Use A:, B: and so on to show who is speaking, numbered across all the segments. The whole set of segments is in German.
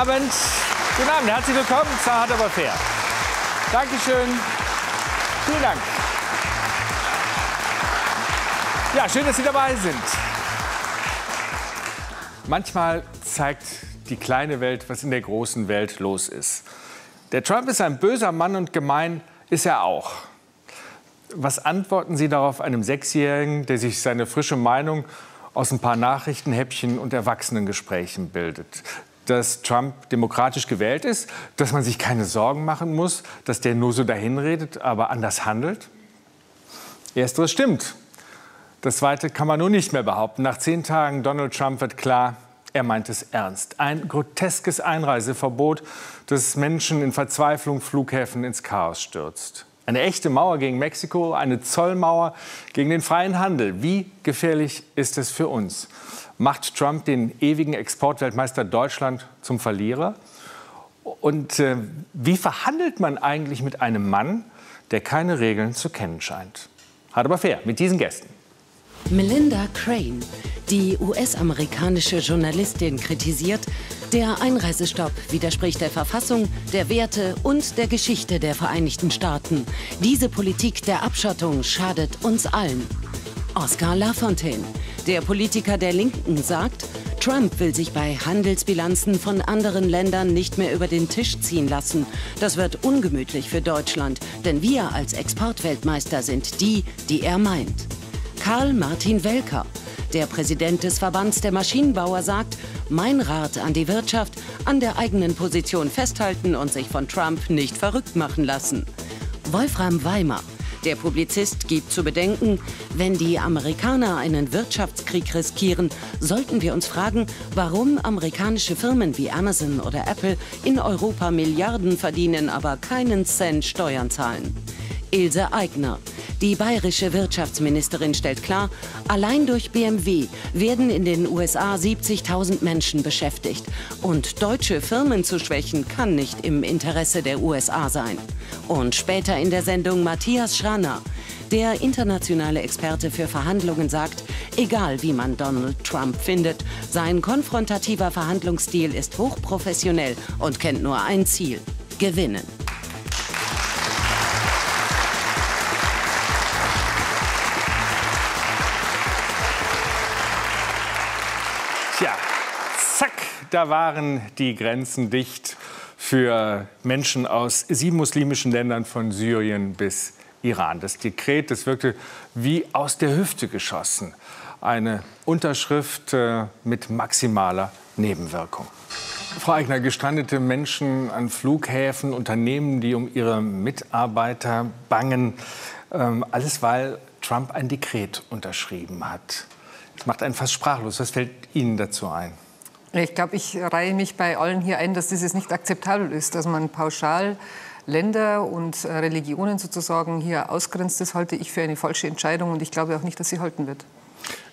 A: Abend. Guten Abend, herzlich willkommen zu Hart aber fair. Dankeschön. Vielen Dank. Ja, schön, dass Sie dabei sind. Manchmal zeigt die kleine Welt, was in der großen Welt los ist. Der Trump ist ein böser Mann und gemein ist er auch. Was antworten Sie darauf einem Sechsjährigen, der sich seine frische Meinung aus ein paar Nachrichtenhäppchen und Erwachsenengesprächen bildet? Dass Trump demokratisch gewählt ist, dass man sich keine Sorgen machen muss, dass der nur so dahinredet, aber anders handelt? Ersteres stimmt. Das Zweite kann man nur nicht mehr behaupten. Nach zehn Tagen Donald Trump wird klar, er meint es ernst. Ein groteskes Einreiseverbot, das Menschen in Verzweiflung Flughäfen ins Chaos stürzt. Eine echte Mauer gegen Mexiko, eine Zollmauer gegen den freien Handel. Wie gefährlich ist es für uns? Macht Trump den ewigen Exportweltmeister Deutschland zum Verlierer? Und äh, wie verhandelt man eigentlich mit einem Mann, der keine Regeln zu kennen scheint? Hat aber fair mit diesen Gästen.
B: Melinda Crane, die US-amerikanische Journalistin, kritisiert, der Einreisestopp widerspricht der Verfassung, der Werte und der Geschichte der Vereinigten Staaten. Diese Politik der Abschottung schadet uns allen. Oscar Lafontaine, der Politiker der Linken, sagt, Trump will sich bei Handelsbilanzen von anderen Ländern nicht mehr über den Tisch ziehen lassen. Das wird ungemütlich für Deutschland, denn wir als Exportweltmeister sind die, die er meint. Karl Martin Welker, der Präsident des Verbands der Maschinenbauer, sagt, mein Rat an die Wirtschaft, an der eigenen Position festhalten und sich von Trump nicht verrückt machen lassen. Wolfram Weimar, der Publizist gibt zu bedenken, wenn die Amerikaner einen Wirtschaftskrieg riskieren, sollten wir uns fragen, warum amerikanische Firmen wie Amazon oder Apple in Europa Milliarden verdienen, aber keinen Cent Steuern zahlen. Ilse Aigner, die bayerische Wirtschaftsministerin stellt klar, allein durch BMW werden in den USA 70.000 Menschen beschäftigt. Und deutsche Firmen zu schwächen kann nicht im Interesse der USA sein. Und später in der Sendung Matthias Schranner. Der internationale Experte für Verhandlungen sagt, egal wie man Donald Trump findet, sein konfrontativer Verhandlungsstil ist hochprofessionell und kennt nur ein Ziel, gewinnen.
A: Da waren die Grenzen dicht für Menschen aus sieben muslimischen Ländern von Syrien bis Iran. Das Dekret, das wirkte wie aus der Hüfte geschossen. Eine Unterschrift äh, mit maximaler Nebenwirkung. Frau Eigner, gestrandete Menschen an Flughäfen, Unternehmen, die um ihre Mitarbeiter bangen, ähm, alles weil Trump ein Dekret unterschrieben hat. Das macht einen fast sprachlos. Was fällt Ihnen dazu ein?
C: Ich glaube, ich reihe mich bei allen hier ein, dass dieses nicht akzeptabel ist, dass man pauschal Länder und äh, Religionen sozusagen hier ausgrenzt. Das halte ich für eine falsche Entscheidung und ich glaube auch nicht, dass sie halten wird.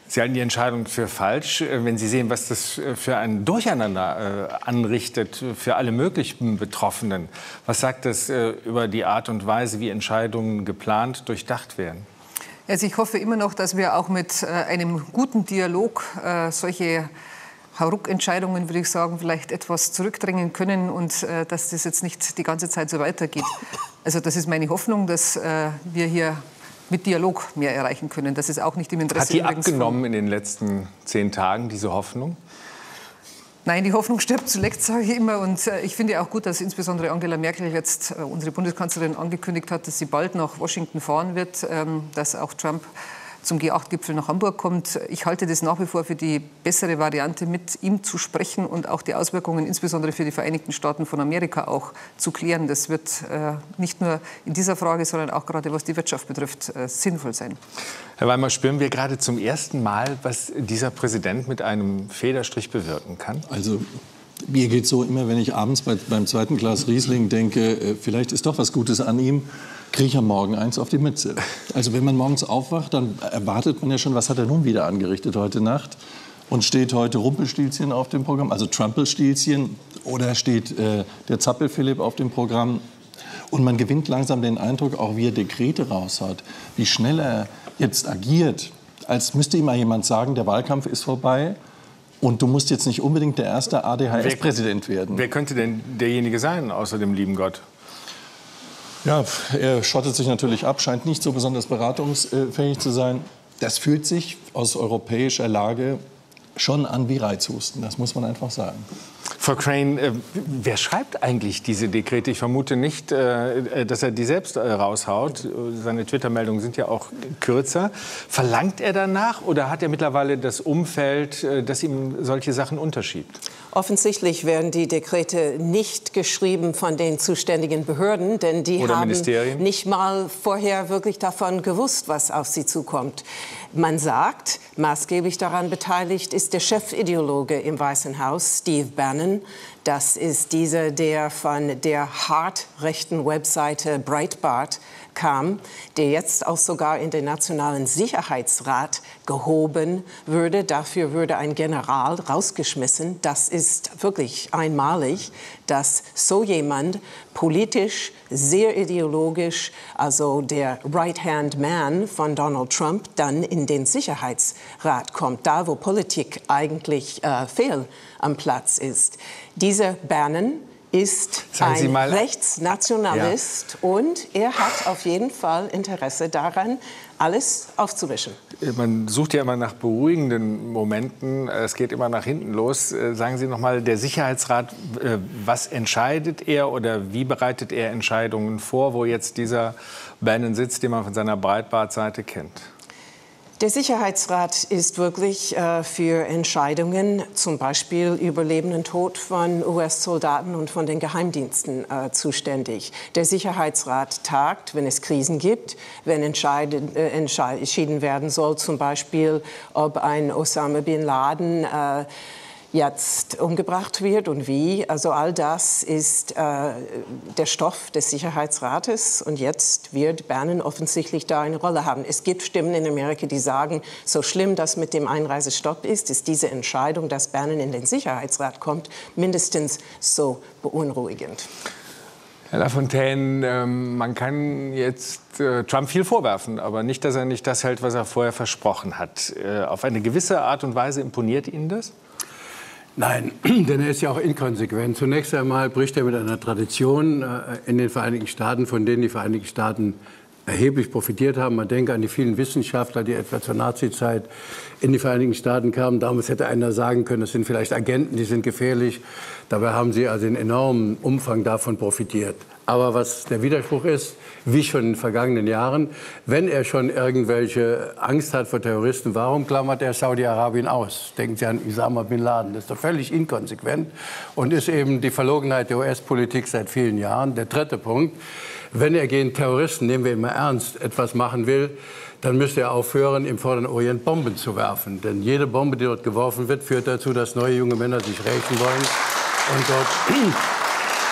A: Sie halten die Entscheidung für falsch, äh, wenn Sie sehen, was das äh, für ein Durcheinander anrichtet für alle möglichen Betroffenen. Was sagt das über die Art und Weise, wie Entscheidungen geplant, durchdacht werden?
C: Also ich hoffe immer noch, dass wir auch mit einem guten Dialog solche Hauruck-Entscheidungen, würde ich sagen, vielleicht etwas zurückdrängen können und äh, dass das jetzt nicht die ganze Zeit so weitergeht. Also das ist meine Hoffnung, dass äh, wir hier mit Dialog mehr erreichen können. Das ist auch nicht im Interesse.
A: Hat die abgenommen in den letzten zehn Tagen, diese Hoffnung?
C: Nein, die Hoffnung stirbt zuletzt, sage ich immer. Und äh, ich finde auch gut, dass insbesondere Angela Merkel jetzt, äh, unsere Bundeskanzlerin, angekündigt hat, dass sie bald nach Washington fahren wird, ähm, dass auch Trump zum G8-Gipfel nach Hamburg kommt. Ich halte das nach wie vor für die bessere Variante, mit ihm zu sprechen und auch die Auswirkungen insbesondere für die Vereinigten Staaten von Amerika auch zu klären. Das wird äh, nicht nur in dieser Frage, sondern auch gerade was die Wirtschaft betrifft, äh, sinnvoll sein.
A: Herr Weimar, spüren wir gerade zum ersten Mal, was dieser Präsident mit einem Federstrich bewirken kann?
D: Also mir geht so immer, wenn ich abends bei, beim zweiten Glas Riesling denke, äh, vielleicht ist doch was Gutes an ihm kriege ich am Morgen eins auf die Mütze. Also wenn man morgens aufwacht, dann erwartet man ja schon, was hat er nun wieder angerichtet heute Nacht? Und steht heute Rumpelstilzchen auf dem Programm, also Trumpelstilzchen, oder steht äh, der Zappelphilipp auf dem Programm? Und man gewinnt langsam den Eindruck, auch wie er Dekrete raushaut, wie schnell er jetzt agiert, als müsste ihm mal jemand sagen, der Wahlkampf ist vorbei, Und du musst jetzt nicht unbedingt der erste ADHS-Präsident werden.
A: Wer könnte denn derjenige sein, außer dem lieben Gott?
D: Ja, er schottet sich natürlich ab, scheint nicht so besonders beratungsfähig zu sein. Das fühlt sich aus europäischer Lage schon an wie Reizhusten, das muss man einfach sagen.
A: Frau Crane, äh, wer schreibt eigentlich diese Dekrete? Ich vermute nicht, äh, dass er die selbst äh, raushaut. Seine Twitter-Meldungen sind ja auch kürzer. Verlangt er danach oder hat er mittlerweile das Umfeld, äh, das ihm solche Sachen unterschiebt?
E: Offensichtlich werden die Dekrete nicht geschrieben von den zuständigen Behörden, denn die
A: Oder
E: haben nicht mal vorher wirklich davon gewusst, was auf sie zukommt. Man sagt, maßgeblich daran beteiligt ist der Chefideologe im Weißen Haus, Steve Bannon. Das ist dieser, der von der hart rechten Webseite Breitbart kam, der jetzt auch sogar in den Nationalen Sicherheitsrat gehoben würde. Dafür würde ein General rausgeschmissen. Das ist wirklich einmalig, dass so jemand politisch, sehr ideologisch, also der Right-Hand-Man von Donald Trump, dann in den Sicherheitsrat kommt, da wo Politik eigentlich äh, fehl am Platz ist. Dieser Bannon ist ein Rechtsnationalist und er hat auf jeden Fall Interesse daran, alles aufzuwischen.
A: Man sucht ja immer nach beruhigenden Momenten. Es geht immer nach hinten los. Sagen Sie noch mal, der Sicherheitsrat, äh, was entscheidet er oder wie bereitet er Entscheidungen vor, wo jetzt dieser Bannon sitzt, den man von seiner Breitbart-Seite kennt?
E: Der Sicherheitsrat ist wirklich äh, für Entscheidungen, zum Beispiel über Leben und Tod von US-Soldaten und von den Geheimdiensten äh, zuständig. Der Sicherheitsrat tagt, wenn es Krisen gibt, wenn äh, entschieden werden soll, zum Beispiel, ob ein Osama bin Laden jetzt umgebracht wird und wie. Also all das ist äh, der Stoff des Sicherheitsrates und jetzt wird Bannon offensichtlich da eine Rolle haben. Es gibt Stimmen in Amerika, die sagen, so schlimm das mit dem Einreisestopp ist, ist diese Entscheidung, dass Bannon in den Sicherheitsrat kommt, mindestens so beunruhigend.
A: Herr Lafontaine, ähm, man kann jetzt äh, Trump viel vorwerfen, aber nicht, dass er nicht das hält, was er vorher versprochen hat. Äh, auf eine gewisse Art und Weise imponiert Ihnen das?
F: Nein, denn er ist ja auch inkonsequent. Zunächst einmal bricht er mit einer Tradition äh, in den Vereinigten Staaten, von denen die Vereinigten Staaten erheblich profitiert haben. Man denke an die vielen Wissenschaftler, die etwa zur Nazizeit in die Vereinigten Staaten kamen. Damals hätte einer sagen können, das sind vielleicht Agenten, die sind gefährlich. Dabei haben sie also in enormem Umfang davon profitiert. Aber was der Widerspruch ist, wie schon in den vergangenen Jahren, wenn er schon irgendwelche Angst hat vor Terroristen, warum klammert er Saudi-Arabien aus? Denken Sie an Osama bin Laden. Das ist doch völlig inkonsequent und ist eben die Verlogenheit der US-Politik seit vielen Jahren. Der dritte Punkt, wenn er gegen Terroristen, nehmen wir mal ernst, etwas machen will, dann müsste er aufhören, im Vorderen Orient Bomben zu werfen. Denn jede Bombe, die dort geworfen wird, führt dazu, dass neue junge Männer sich rächen wollen und dort,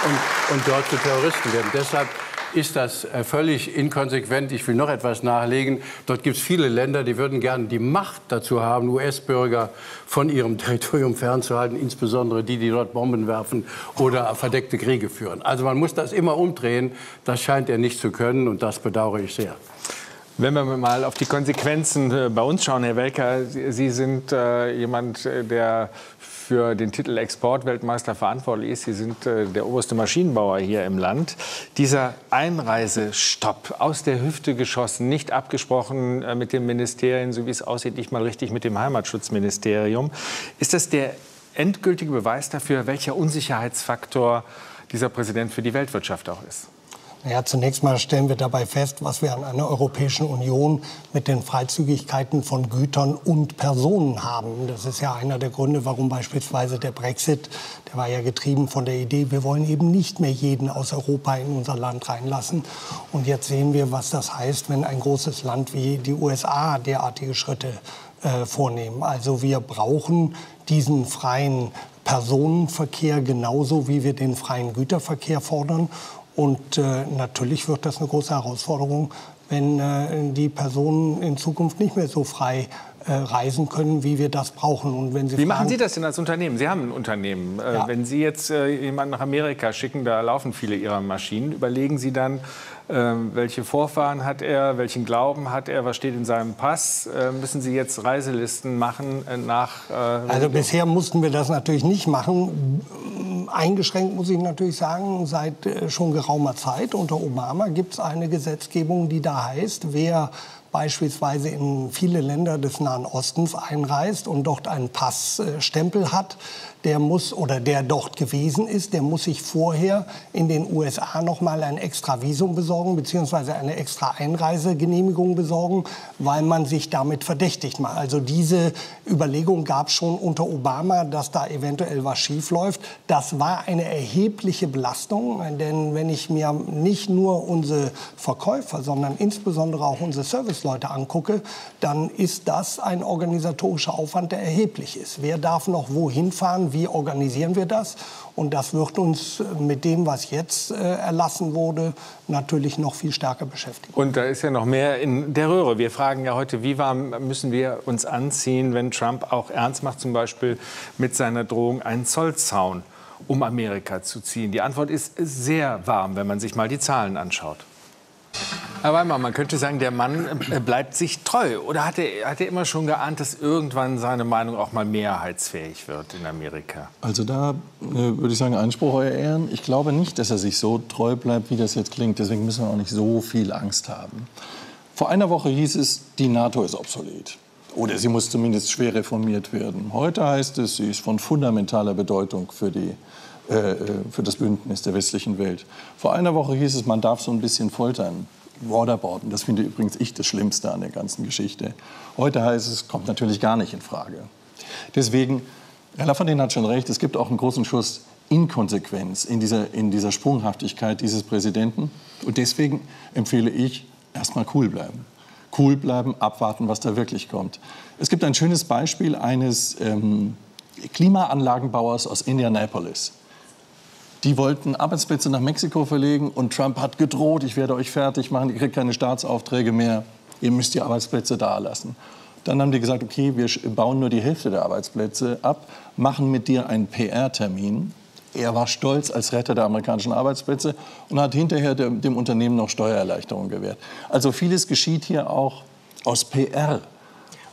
F: und, und dort zu Terroristen werden. Deshalb ist das äh, völlig inkonsequent. Ich will noch etwas nachlegen. Dort gibt es viele Länder, die würden gerne die Macht dazu haben, US-Bürger von ihrem Territorium fernzuhalten, insbesondere die, die dort Bomben werfen oder verdeckte Kriege führen. Also man muss das immer umdrehen. Das scheint er nicht zu können und das bedauere ich sehr.
A: Wenn wir mal auf die Konsequenzen äh, bei uns schauen, Herr Welker, Sie sind äh, jemand, äh, der für den Titel Exportweltmeister verantwortlich ist. Sie sind äh, der oberste Maschinenbauer hier im Land. Dieser Einreisestopp aus der Hüfte geschossen, nicht abgesprochen äh, mit den Ministerien, so wie es aussieht, nicht mal richtig mit dem Heimatschutzministerium. Ist das der endgültige Beweis dafür, welcher Unsicherheitsfaktor dieser Präsident für die Weltwirtschaft auch ist?
G: Ja, zunächst mal stellen wir dabei fest, was wir an einer Europäischen Union mit den Freizügigkeiten von Gütern und Personen haben. Das ist ja einer der Gründe, warum beispielsweise der Brexit, der war ja getrieben von der Idee, wir wollen eben nicht mehr jeden aus Europa in unser Land reinlassen. Und jetzt sehen wir, was das heißt, wenn ein großes Land wie die USA derartige Schritte äh, vornehmen. Also wir brauchen diesen freien Personenverkehr genauso, wie wir den freien Güterverkehr fordern. Und äh, natürlich wird das eine große Herausforderung, wenn äh, die Personen in Zukunft nicht mehr so frei äh, reisen können, wie wir das brauchen. Und wenn Sie
A: Wie machen Sie das denn als Unternehmen? Sie haben ein Unternehmen. Äh,
G: Ja.
A: Wenn Sie jetzt äh, jemanden nach Amerika schicken, da laufen viele Ihrer Maschinen, überlegen Sie dann, welche Vorfahren hat er? Welchen Glauben hat er? Was steht in seinem Pass? Äh, müssen Sie jetzt Reiselisten machen äh, nach? Äh,
G: also bisher mussten wir das natürlich nicht machen. Eingeschränkt muss ich natürlich sagen, seit schon geraumer Zeit unter Obama gibt es eine Gesetzgebung, die da heißt, wer beispielsweise in viele Länder des Nahen Ostens einreist und dort einen Passstempel hat, der muss oder der dort gewesen ist, der muss sich vorher in den USA noch mal ein extra Visum besorgen beziehungsweise eine extra Einreisegenehmigung besorgen, weil man sich damit verdächtigt macht. Also diese Überlegung gab es schon unter Obama, dass da eventuell was schief läuft. Das war eine erhebliche Belastung, denn wenn ich mir nicht nur unsere Verkäufer, sondern insbesondere auch unsere Serviceleute angucke, dann ist das ein organisatorischer Aufwand, der erheblich ist. Wer darf noch wohin fahren? wie organisieren wir das? Und das wird uns mit dem, was jetzt äh, erlassen wurde, natürlich noch viel stärker beschäftigen.
A: Und da ist ja noch mehr in der Röhre. Wir fragen ja heute, wie warm müssen wir uns anziehen, wenn Trump auch ernst macht, zum Beispiel mit seiner Drohung, einen Zollzaun um Amerika zu ziehen. Die Antwort ist sehr warm, wenn man sich mal die Zahlen anschaut. Herr Weimar, man könnte sagen, der Mann äh, bleibt sich treu. Oder hat er, hat er immer schon geahnt, dass irgendwann seine Meinung auch mal mehrheitsfähig wird in Amerika?
D: Also da äh, würde ich sagen, Einspruch, Euer Ehren. Ich glaube nicht, dass er sich so treu bleibt, wie das jetzt klingt. Deswegen müssen wir auch nicht so viel Angst haben. Vor einer Woche hieß es, die NATO ist obsolet. Oder sie muss zumindest schwer reformiert werden. Heute heißt es, sie ist von fundamentaler Bedeutung für die äh, äh, für das Bündnis der westlichen Welt. Vor einer Woche hieß es, man darf so ein bisschen foltern. Waterboarden, das finde übrigens ich das Schlimmste an der ganzen Geschichte. Heute heißt es, kommt natürlich gar nicht in Frage. Deswegen, Herr Lafontaine hat schon recht, es gibt auch einen großen Schuss Inkonsequenz in dieser, in dieser Sprunghaftigkeit dieses Präsidenten. Und deswegen empfehle ich, erstmal cool bleiben. Cool bleiben, abwarten, was da wirklich kommt. Es gibt ein schönes Beispiel eines ähm, Klimaanlagenbauers aus Indianapolis. Die wollten Arbeitsplätze nach Mexiko verlegen und Trump hat gedroht, ich werde euch fertig machen, ihr kriegt keine Staatsaufträge mehr, ihr müsst die Arbeitsplätze da lassen. Dann haben die gesagt, okay, wir bauen nur die Hälfte der Arbeitsplätze ab, machen mit dir einen PR-Termin. Er war stolz als Retter der amerikanischen Arbeitsplätze und hat hinterher dem, Unternehmen noch Steuererleichterungen gewährt. Also vieles geschieht hier auch aus PR.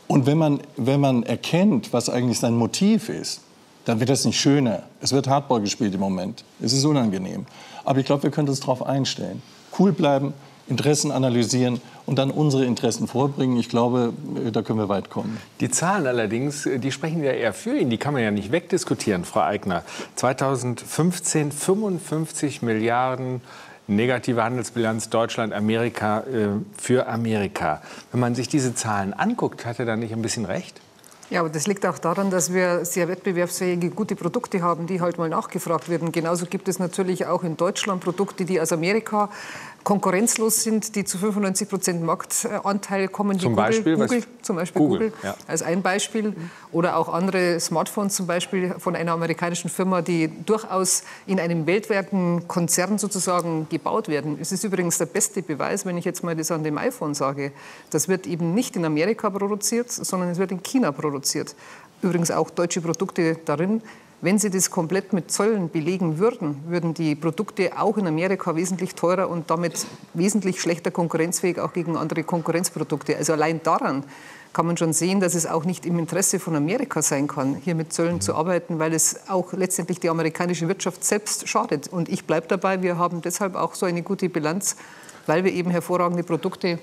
D: Und wenn man, wenn man erkennt, was eigentlich sein Motiv ist, dann wird das nicht schöner. Es wird Hardball gespielt im Moment. Es ist unangenehm. Aber ich glaube, wir können uns darauf einstellen. Cool bleiben, Interessen analysieren und dann unsere Interessen vorbringen. Ich glaube, äh, da können wir weit kommen.
A: Die Zahlen allerdings, äh, die sprechen ja eher für ihn. Die kann man ja nicht wegdiskutieren, Frau Eigner. 2015 55 Milliarden negative Handelsbilanz Deutschland, Amerika äh, für Amerika. Wenn man sich diese Zahlen anguckt, hat er da nicht ein bisschen recht?
C: Ja, aber das liegt auch daran, dass wir sehr wettbewerbsfähige, gute Produkte haben, die halt mal nachgefragt werden. Genauso gibt es natürlich auch in Deutschland Produkte, die aus Amerika konkurrenzlos sind, die zu 95 Prozent Marktanteil kommen.
A: Zum Google, Beispiel?
C: Google, zum Beispiel Google, Google ja. als ein Beispiel. Oder auch andere Smartphones zum Beispiel von einer amerikanischen Firma, die durchaus in einem weltweiten Konzern sozusagen gebaut werden. Es ist übrigens der beste Beweis, wenn ich jetzt mal das an dem iPhone sage. Das wird eben nicht in Amerika produziert, sondern es wird in China produziert. Übrigens auch deutsche Produkte darin. Wenn Sie das komplett mit Zöllen belegen würden, würden die Produkte auch in Amerika wesentlich teurer und damit wesentlich schlechter konkurrenzfähig auch gegen andere Konkurrenzprodukte. Also allein daran kann man schon sehen, dass es auch nicht im Interesse von Amerika sein kann, hier mit Zöllen zu arbeiten, weil es auch letztendlich die amerikanische Wirtschaft selbst schadet. Und ich bleibe dabei, wir haben deshalb auch so eine gute Bilanz, weil wir eben hervorragende Produkte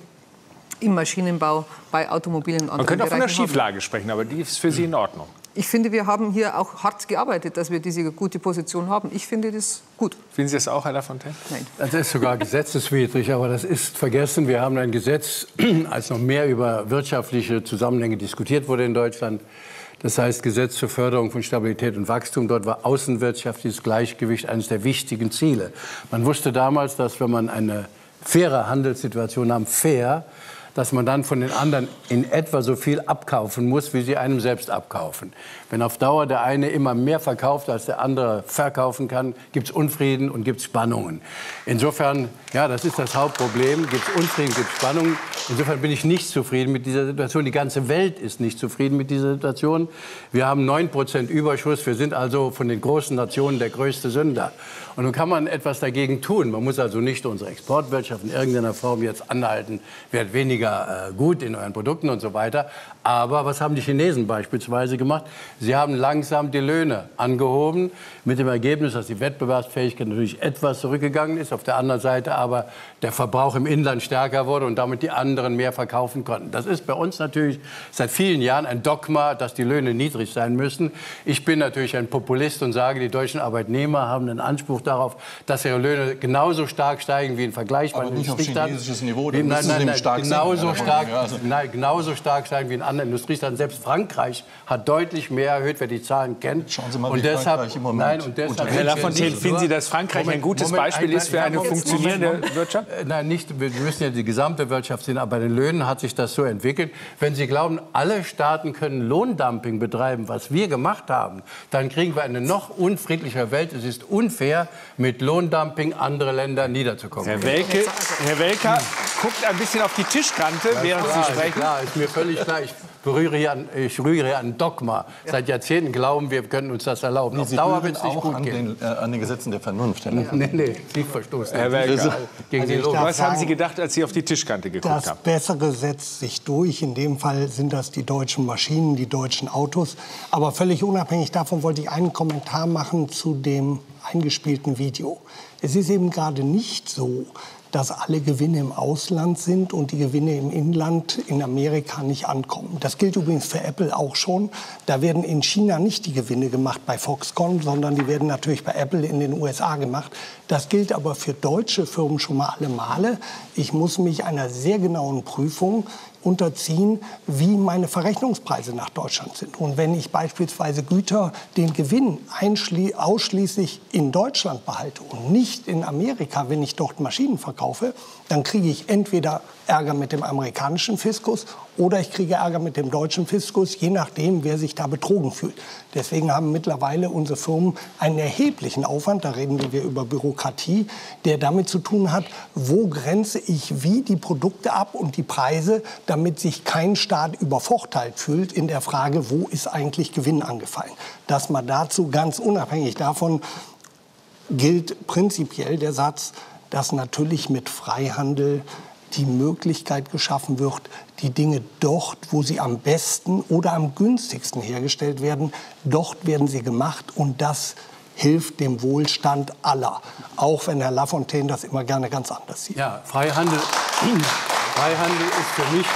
C: im Maschinenbau, bei Automobilen und
A: Man könnte auch von einer Schieflage sprechen, aber die ist für Sie in Ordnung
C: ich finde, wir haben hier auch hart gearbeitet, dass wir diese gute Position haben. Ich finde das gut.
A: Finden Sie das auch, Herr Lafontaine?
F: Nein. Das ist sogar gesetzeswidrig, aber das ist vergessen. Wir haben ein Gesetz, als noch mehr über wirtschaftliche Zusammenhänge diskutiert wurde in Deutschland. Das heißt Gesetz zur Förderung von Stabilität und Wachstum. Dort war außenwirtschaftliches Gleichgewicht eines der wichtigen Ziele. Man wusste damals, dass wenn man eine faire Handelssituation haben, fair, dass man dann von den anderen in etwa so viel abkaufen muss, wie sie einem selbst abkaufen. Wenn auf Dauer der eine immer mehr verkauft, als der andere verkaufen kann, gibt es Unfrieden und gibt es Spannungen. Insofern, ja, das ist das Hauptproblem. Gibt es Unfrieden, gibt es Spannungen. Insofern bin ich nicht zufrieden mit dieser Situation. Die ganze Welt ist nicht zufrieden mit dieser Situation. Wir haben 9% Überschuss. Wir sind also von den großen Nationen der größte Sünder. Und nun kann man etwas dagegen tun. Man muss also nicht unsere Exportwirtschaft in irgendeiner Form jetzt anhalten, wird weniger äh, gut in euren Produkten und so weiter. Aber was haben die Chinesen beispielsweise gemacht? Sie haben langsam die Löhne angehoben, mit dem Ergebnis, dass die Wettbewerbsfähigkeit natürlich etwas zurückgegangen ist, auf der anderen Seite aber der Verbrauch im Inland stärker wurde und damit die anderen mehr verkaufen konnten. Das ist bei uns natürlich seit vielen Jahren ein Dogma, dass die Löhne niedrig sein müssen. Ich bin natürlich ein Populist und sage, die deutschen Arbeitnehmer haben den Anspruch darauf, dass ihre Löhne genauso stark steigen wie in vergleichbaren
D: Aber nicht auf chinesisches Niveau, dann
F: nein, nein, nein,
D: stark
F: genauso stark, nein, genauso stark steigen wie in anderen Industriestaaten. Selbst Frankreich hat deutlich mehr erhöht, wer die Zahlen kennt.
D: Schauen Sie mal,
F: und
D: wie
F: deshalb,
D: Frankreich im Moment
F: nein, und deshalb
A: Herr. Lafontaine, finden Sie, dass Frankreich ein
F: Moment,
A: gutes
F: Moment,
A: Beispiel
F: ein-
A: ist für eine funktionierende
F: Moment.
A: Wirtschaft?
F: Äh, Nein, nicht, wir müssen ja die gesamte Wirtschaft sehen, aber bei den Löhnen hat sich das so entwickelt. Wenn Sie glauben, alle Staaten können Lohndumping betreiben, was wir gemacht haben, dann kriegen wir eine noch unfriedlichere Welt. Es ist unfair, mit Lohndumping andere Länder niederzukommen.
A: Herr Welke, Herr Welker guckt ein bisschen auf die Tischkante, während
F: klar,
A: Sie sprechen.
F: Klar, ist mir völlig klar. Ich berühre hier an, ich rühre an Dogma. Seit Jahrzehnten glauben wir, können uns das erlauben.
D: Nee,
F: Auf
D: Sie
F: Dauer wird es nicht
D: auch
F: gut
D: an
F: gehen.
D: den, äh, an den Gesetzen der Vernunft. Herr Lafontaine.
F: Nee, nee, Sie verstoßen.
A: Herr Welker,
F: gegen die
G: ich
F: Logik.
A: was haben Sie
G: sagen,
A: gedacht, als Sie auf die Tischkante geguckt
G: Das
A: haben?
G: Bessere setzt sich durch. In dem Fall sind das die deutschen Maschinen, die deutschen Autos. Aber völlig unabhängig davon wollte ich einen Kommentar machen zu dem eingespielten Video. Es ist eben gerade nicht so, dass alle Gewinne im Ausland sind und die Gewinne im Inland in Amerika nicht ankommen. Das gilt übrigens für Apple auch schon. Da werden in China nicht die Gewinne gemacht bei Foxconn, sondern die werden natürlich bei Apple in den USA gemacht. Das gilt aber für deutsche Firmen schon mal alle Male. Ich muss mich einer sehr genauen Prüfung unterziehen, wie meine Verrechnungspreise nach Deutschland sind. Und wenn ich beispielsweise Güter, den Gewinn ausschließlich in Deutschland behalte und nicht in Amerika, wenn ich dort Maschinen verkaufe, dann kriege ich entweder Ärger mit dem amerikanischen Fiskus oder ich kriege Ärger mit dem deutschen Fiskus, je nachdem, wer sich da betrogen fühlt. Deswegen haben mittlerweile unsere Firmen einen erheblichen Aufwand, da reden wir über Bürokratie, der damit zu tun hat, wo grenze ich wie die Produkte ab und die Preise, damit sich kein Staat übervorteilt fühlt in der Frage, wo ist eigentlich Gewinn angefallen. Das mal dazu, ganz unabhängig davon, gilt prinzipiell der Satz, dass natürlich mit Freihandel die Möglichkeit geschaffen wird, die Dinge dort, wo sie am besten oder am günstigsten hergestellt werden, dort werden sie gemacht und das hilft dem Wohlstand aller. Auch wenn Herr Lafontaine das immer gerne ganz anders sieht.
F: Ja, Freihandel, Freihandel, ist für mich,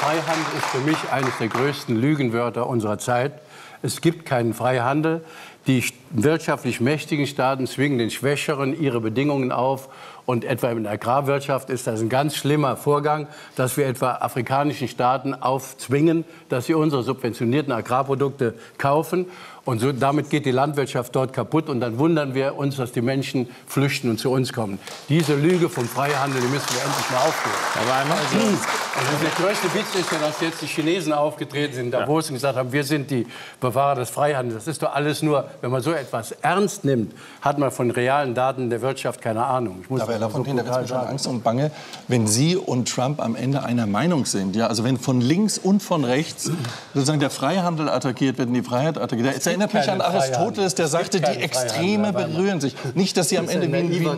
F: Freihandel ist für mich eines der größten Lügenwörter unserer Zeit. Es gibt keinen Freihandel. Die wirtschaftlich mächtigen Staaten zwingen den Schwächeren ihre Bedingungen auf. Und etwa in der Agrarwirtschaft ist das ein ganz schlimmer Vorgang, dass wir etwa afrikanischen Staaten aufzwingen, dass sie unsere subventionierten Agrarprodukte kaufen. Und so, damit geht die Landwirtschaft dort kaputt. Und dann wundern wir uns, dass die Menschen flüchten und zu uns kommen. Diese Lüge vom Freihandel, die müssen wir endlich mal aufhören.
A: Aber einmal,
F: Also der größte Witz ist ja, dass jetzt die Chinesen aufgetreten sind in Davos und gesagt haben, wir sind die Bewahrer des Freihandels. Das ist doch alles nur, wenn man so etwas ernst nimmt, hat man von realen Daten der Wirtschaft keine Ahnung. Ich muss
D: Aber Herr Lafontaine, da
F: brutal
D: wird schon. Angst und Bange, wenn Sie und Trump am Ende einer Meinung sind. Ja, also wenn von links und von rechts sozusagen der Freihandel attackiert wird und die Freiheit attackiert. Das erinnert mich an Aristoteles, der sagte, die Extreme berühren sich. Nicht, dass Sie am Ende wie, ein- wie,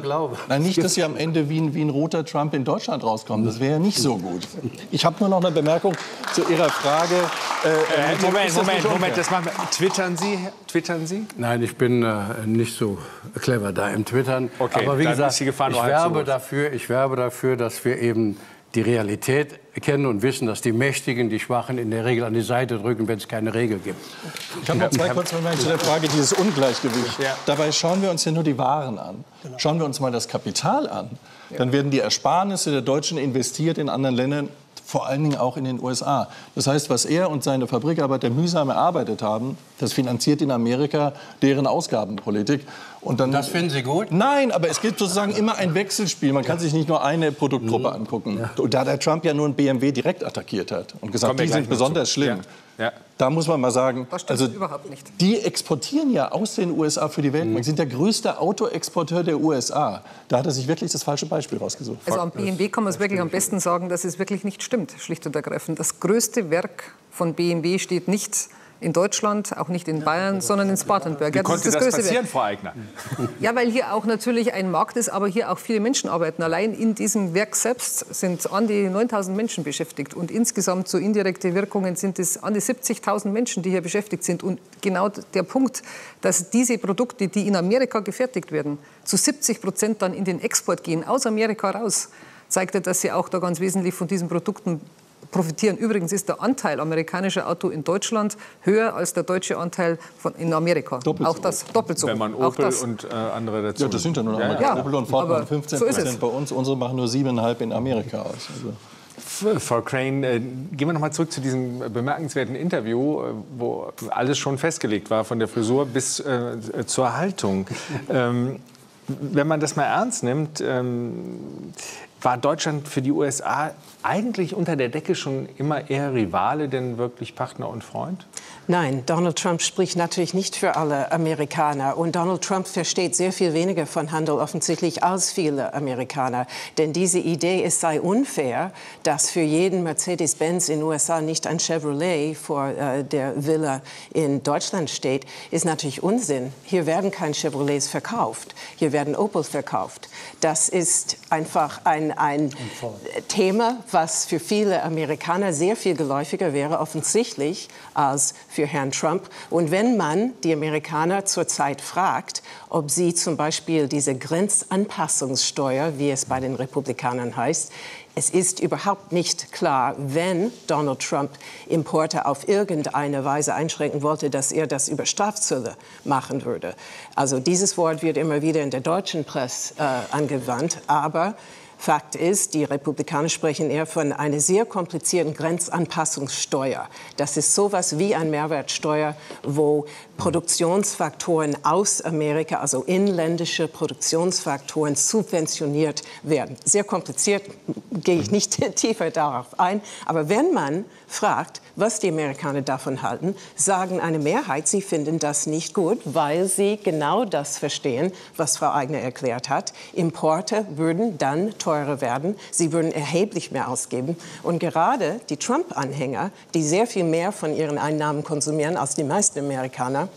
D: nein, nicht, dass Sie am Ende wie ein, wie ein roter Trump in Deutschland rauskommen. Das wäre ja nicht so gut. Ich habe nur noch eine Bemerkung zu Ihrer Frage. Äh,
A: äh, Moment, Moment, Moment, das machen wir. Twittern Sie? Twittern Sie?
F: Nein, ich bin äh, nicht so clever da im Twittern.
A: Okay,
F: Aber wie gesagt, ich, werbe dafür, ich werbe dafür, dass wir eben die Realität kennen und wissen, dass die Mächtigen die Schwachen in der Regel an die Seite drücken, wenn es keine Regel gibt.
D: Ich habe noch zwei kurze Bemerkungen zu der Frage dieses Ungleichgewichts. Dabei schauen wir uns ja nur die Waren an. Schauen wir uns mal das Kapital an. Dann werden die Ersparnisse der Deutschen investiert in anderen Ländern vor allen Dingen auch in den USA. Das heißt, was er und seine Fabrikarbeiter mühsam erarbeitet haben, das finanziert in Amerika deren Ausgabenpolitik.
F: Und dann, das finden Sie gut?
D: Nein, aber es gibt sozusagen immer ein Wechselspiel. Man kann sich nicht nur eine Produktgruppe mhm. angucken. Ja. Und da der Trump ja nur ein BMW direkt attackiert hat und gesagt, die sind besonders zu. schlimm. Ja. Ja. Da muss man mal sagen, also die exportieren ja aus den USA für die Welt. Mhm. sind der größte Autoexporteur der USA. Da hat er sich wirklich das falsche Beispiel rausgesucht.
C: Also am BMW kann man es wirklich am besten sagen, dass es wirklich nicht stimmt, schlicht und ergreifend. Das größte Werk von BMW steht nicht in Deutschland, auch nicht in Bayern, sondern in Spartanburg.
A: Wie ja, das konnte das, das passieren, Frau Eigner?
C: Ja, weil hier auch natürlich ein Markt ist, aber hier auch viele Menschen arbeiten. Allein in diesem Werk selbst sind an die 9000 Menschen beschäftigt. Und insgesamt so indirekte Wirkungen sind es an die 70.000 Menschen, die hier beschäftigt sind. Und genau der Punkt, dass diese Produkte, die in Amerika gefertigt werden, zu 70 Prozent dann in den Export gehen, aus Amerika raus, zeigt ja, dass sie auch da ganz wesentlich von diesen Produkten profitieren. Übrigens ist der Anteil amerikanischer Auto in Deutschland höher als der deutsche Anteil von, in Amerika.
D: Doppelt
C: auch das doppelt so.
A: Wenn man Opel und äh, andere dazu.
D: Ja, das sind ja nur ja, ja. Opel und Ford machen 15 Prozent so bei uns. Unsere machen nur 7,5 in Amerika aus.
A: Also. Frau Crane, äh, gehen wir noch mal zurück zu diesem bemerkenswerten Interview, äh, wo alles schon festgelegt war, von der Frisur bis äh, zur Haltung. ähm, wenn man das mal ernst nimmt, ähm, war Deutschland für die USA eigentlich unter der Decke schon immer eher Rivale, denn wirklich Partner und Freund?
E: Nein, Donald Trump spricht natürlich nicht für alle Amerikaner. Und Donald Trump versteht sehr viel weniger von Handel offensichtlich als viele Amerikaner. Denn diese Idee, es sei unfair, dass für jeden Mercedes-Benz in den USA nicht ein Chevrolet vor äh, der Villa in Deutschland steht, ist natürlich Unsinn. Hier werden keine Chevrolets verkauft. Hier werden Opel verkauft. Das ist einfach ein, ein Thema, was für viele Amerikaner sehr viel geläufiger wäre, offensichtlich, als für Herrn Trump. Und wenn man die Amerikaner zurzeit fragt, ob sie zum Beispiel diese Grenzanpassungssteuer, wie es bei den Republikanern heißt, es ist überhaupt nicht klar, wenn Donald Trump Importe auf irgendeine Weise einschränken wollte, dass er das über Strafzölle machen würde. Also dieses Wort wird immer wieder in der deutschen Presse äh, angewandt, aber Fakt ist, die Republikaner sprechen eher von einer sehr komplizierten Grenzanpassungssteuer. Das ist sowas wie eine Mehrwertsteuer, wo Produktionsfaktoren aus Amerika, also inländische Produktionsfaktoren, subventioniert werden. Sehr kompliziert, gehe ich nicht tiefer darauf ein. Aber wenn man fragt, was die Amerikaner davon halten, sagen eine Mehrheit, sie finden das nicht gut, weil sie genau das verstehen, was Frau Eigner erklärt hat. Importe würden dann teurer werden, sie würden erheblich mehr ausgeben. Und gerade die Trump-Anhänger, die sehr viel mehr von ihren Einnahmen konsumieren als die meisten Amerikaner,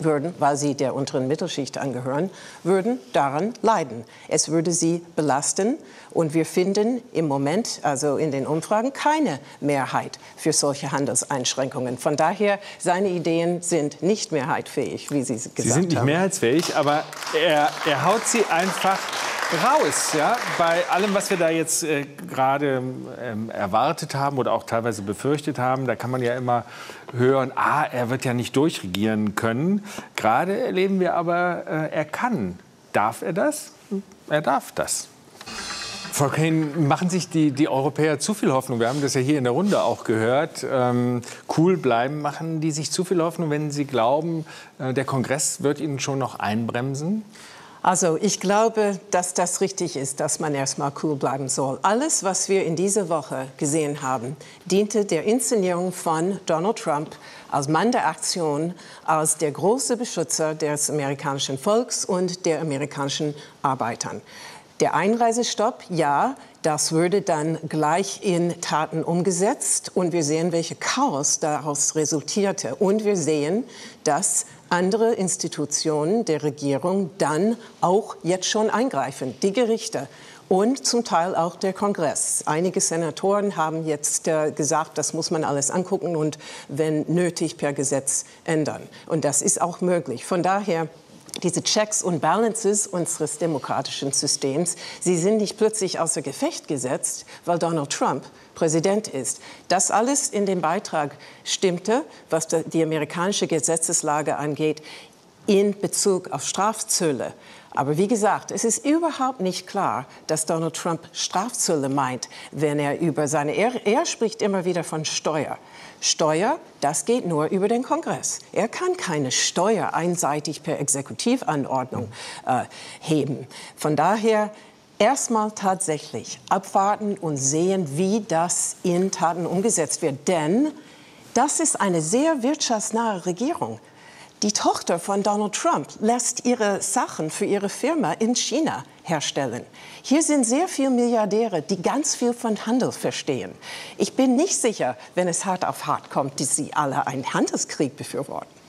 E: würden, weil sie der unteren Mittelschicht angehören, würden daran leiden. Es würde sie belasten. Und wir finden im Moment, also in den Umfragen, keine Mehrheit für solche Handelseinschränkungen. Von daher, seine Ideen sind nicht mehrheitsfähig, wie Sie gesagt haben.
A: Sie sind nicht
E: haben.
A: mehrheitsfähig, aber er, er haut sie einfach raus. Ja? Bei allem, was wir da jetzt äh, gerade ähm, erwartet haben oder auch teilweise befürchtet haben, da kann man ja immer hören, ah, er wird ja nicht durchregieren können. Gerade erleben wir aber, äh, er kann. Darf er das? Er darf das. Frau Kane, machen sich die, die Europäer zu viel Hoffnung? Wir haben das ja hier in der Runde auch gehört. Ähm, cool bleiben, machen die sich zu viel Hoffnung, wenn sie glauben, äh, der Kongress wird ihnen schon noch einbremsen?
E: Also ich glaube, dass das richtig ist, dass man erstmal cool bleiben soll. Alles, was wir in dieser Woche gesehen haben, diente der Inszenierung von Donald Trump als Mann der Aktion, als der große Beschützer des amerikanischen Volks und der amerikanischen Arbeitern. Der Einreisestopp, ja, das würde dann gleich in Taten umgesetzt und wir sehen, welche Chaos daraus resultierte. Und wir sehen, dass andere Institutionen der Regierung dann auch jetzt schon eingreifen, die Gerichte und zum Teil auch der Kongress. Einige Senatoren haben jetzt äh, gesagt, das muss man alles angucken und wenn nötig per Gesetz ändern. Und das ist auch möglich. Von daher diese Checks und Balances unseres demokratischen Systems, sie sind nicht plötzlich außer Gefecht gesetzt, weil Donald Trump Präsident ist. Das alles in dem Beitrag stimmte, was die amerikanische Gesetzeslage angeht. in Bezug auf Strafzölle. Aber wie gesagt, es ist überhaupt nicht klar, dass Donald Trump Strafzölle meint, wenn er über seine, er, er spricht immer wieder von Steuer. Steuer, das geht nur über den Kongress. Er kann keine Steuer einseitig per Exekutivanordnung äh, heben. Von daher erstmal tatsächlich abwarten und sehen, wie das in Taten umgesetzt wird. Denn das ist eine sehr wirtschaftsnahe Regierung. Die Tochter von Donald Trump lässt ihre Sachen für ihre Firma in China herstellen. Hier sind sehr viele Milliardäre, die ganz viel von Handel verstehen. Ich bin nicht sicher, wenn es hart auf hart kommt, dass sie alle einen Handelskrieg befürworten.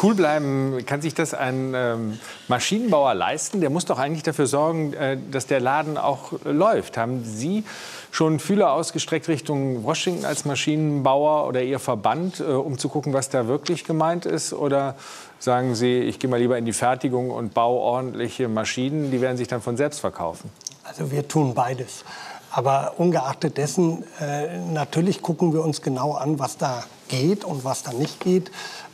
A: Cool bleiben, kann sich das ein ähm, Maschinenbauer leisten? Der muss doch eigentlich dafür sorgen, äh, dass der Laden auch läuft. Haben Sie schon Fühler ausgestreckt Richtung Washington als Maschinenbauer oder Ihr Verband, äh, um zu gucken, was da wirklich gemeint ist? Oder sagen Sie, ich gehe mal lieber in die Fertigung und baue ordentliche Maschinen, die werden sich dann von selbst verkaufen?
G: Also wir tun beides. Aber ungeachtet dessen, äh, natürlich gucken wir uns genau an, was da geht und was da nicht geht.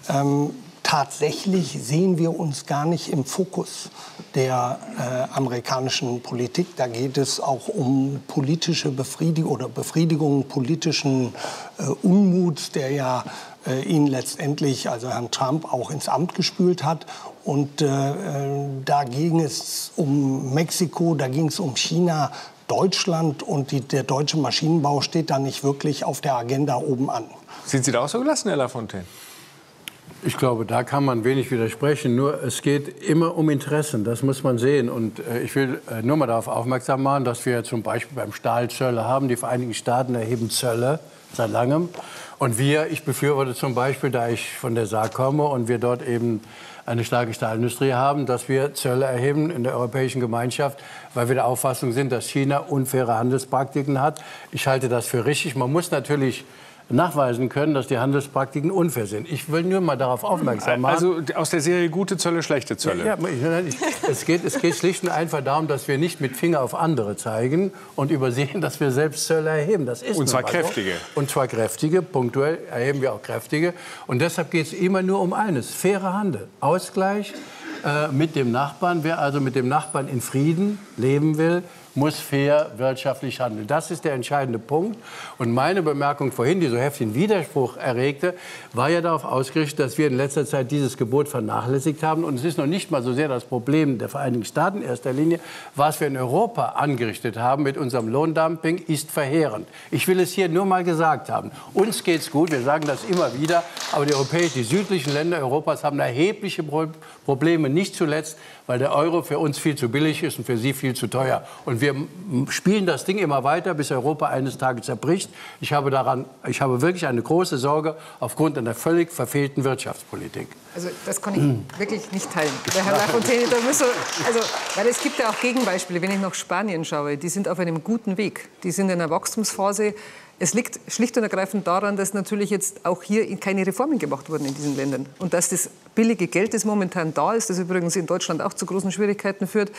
G: Ähm, tatsächlich sehen wir uns gar nicht im Fokus der äh, amerikanischen Politik. Da geht es auch um politische Befriedigung oder Befriedigung politischen äh, Unmuts, der ja äh, ihn letztendlich, also Herrn Trump, auch ins Amt gespült hat. Und äh, äh, da ging es um Mexiko, da ging es um China. Deutschland und die, der deutsche Maschinenbau steht da nicht wirklich auf der Agenda oben an.
A: Sind Sie da auch so gelassen, Herr Lafontaine?
F: Ich glaube, da kann man wenig widersprechen. Nur es geht immer um Interessen, das muss man sehen. Und äh, ich will äh, nur mal darauf aufmerksam machen, dass wir zum Beispiel beim Stahl Zölle haben. Die Vereinigten Staaten erheben Zölle seit langem. Und wir, ich befürworte zum Beispiel, da ich von der Saar komme und wir dort eben eine starke Stahlindustrie haben, dass wir Zölle erheben in der Europäischen Gemeinschaft, weil wir der Auffassung sind, dass China unfaire Handelspraktiken hat. Ich halte das für richtig. Man muss natürlich nachweisen können, dass die Handelspraktiken unfair sind. Ich will nur mal darauf aufmerksam machen.
A: Also aus der Serie gute Zölle, schlechte Zölle.
F: Ja, ja, ich, es, geht, es geht schlicht und einfach darum, dass wir nicht mit Finger auf andere zeigen und übersehen, dass wir selbst Zölle erheben. Das ist
A: und zwar kräftige.
F: So. Und zwar kräftige. Punktuell erheben wir auch kräftige. Und deshalb geht es immer nur um eines: faire Handel, Ausgleich äh, mit dem Nachbarn. Wer also mit dem Nachbarn in Frieden leben will, muss fair wirtschaftlich handeln. Das ist der entscheidende Punkt. Und meine Bemerkung vorhin, die so heftigen Widerspruch erregte, war ja darauf ausgerichtet, dass wir in letzter Zeit dieses Gebot vernachlässigt haben. Und es ist noch nicht mal so sehr das Problem der Vereinigten Staaten in erster Linie. Was wir in Europa angerichtet haben mit unserem Lohndumping, ist verheerend. Ich will es hier nur mal gesagt haben. Uns geht es gut, wir sagen das immer wieder. Aber die, europäischen, die südlichen Länder Europas haben erhebliche Probleme, nicht zuletzt, weil der Euro für uns viel zu billig ist und für sie viel zu teuer. Und wir spielen das Ding immer weiter, bis Europa eines Tages zerbricht. Ich habe, daran, ich habe wirklich eine große Sorge aufgrund einer völlig verfehlten Wirtschaftspolitik.
C: Also das kann ich wirklich nicht teilen. Der Herr Lafontaine, da muss so, also, weil es gibt ja auch Gegenbeispiele. Wenn ich nach Spanien schaue, die sind auf einem guten Weg. Die sind in einer Wachstumsphase. Es liegt schlicht und ergreifend daran, dass natürlich jetzt auch hier keine Reformen gemacht wurden in diesen Ländern. Und dass das billige Geld, das momentan da ist, das übrigens in Deutschland auch zu großen Schwierigkeiten führt,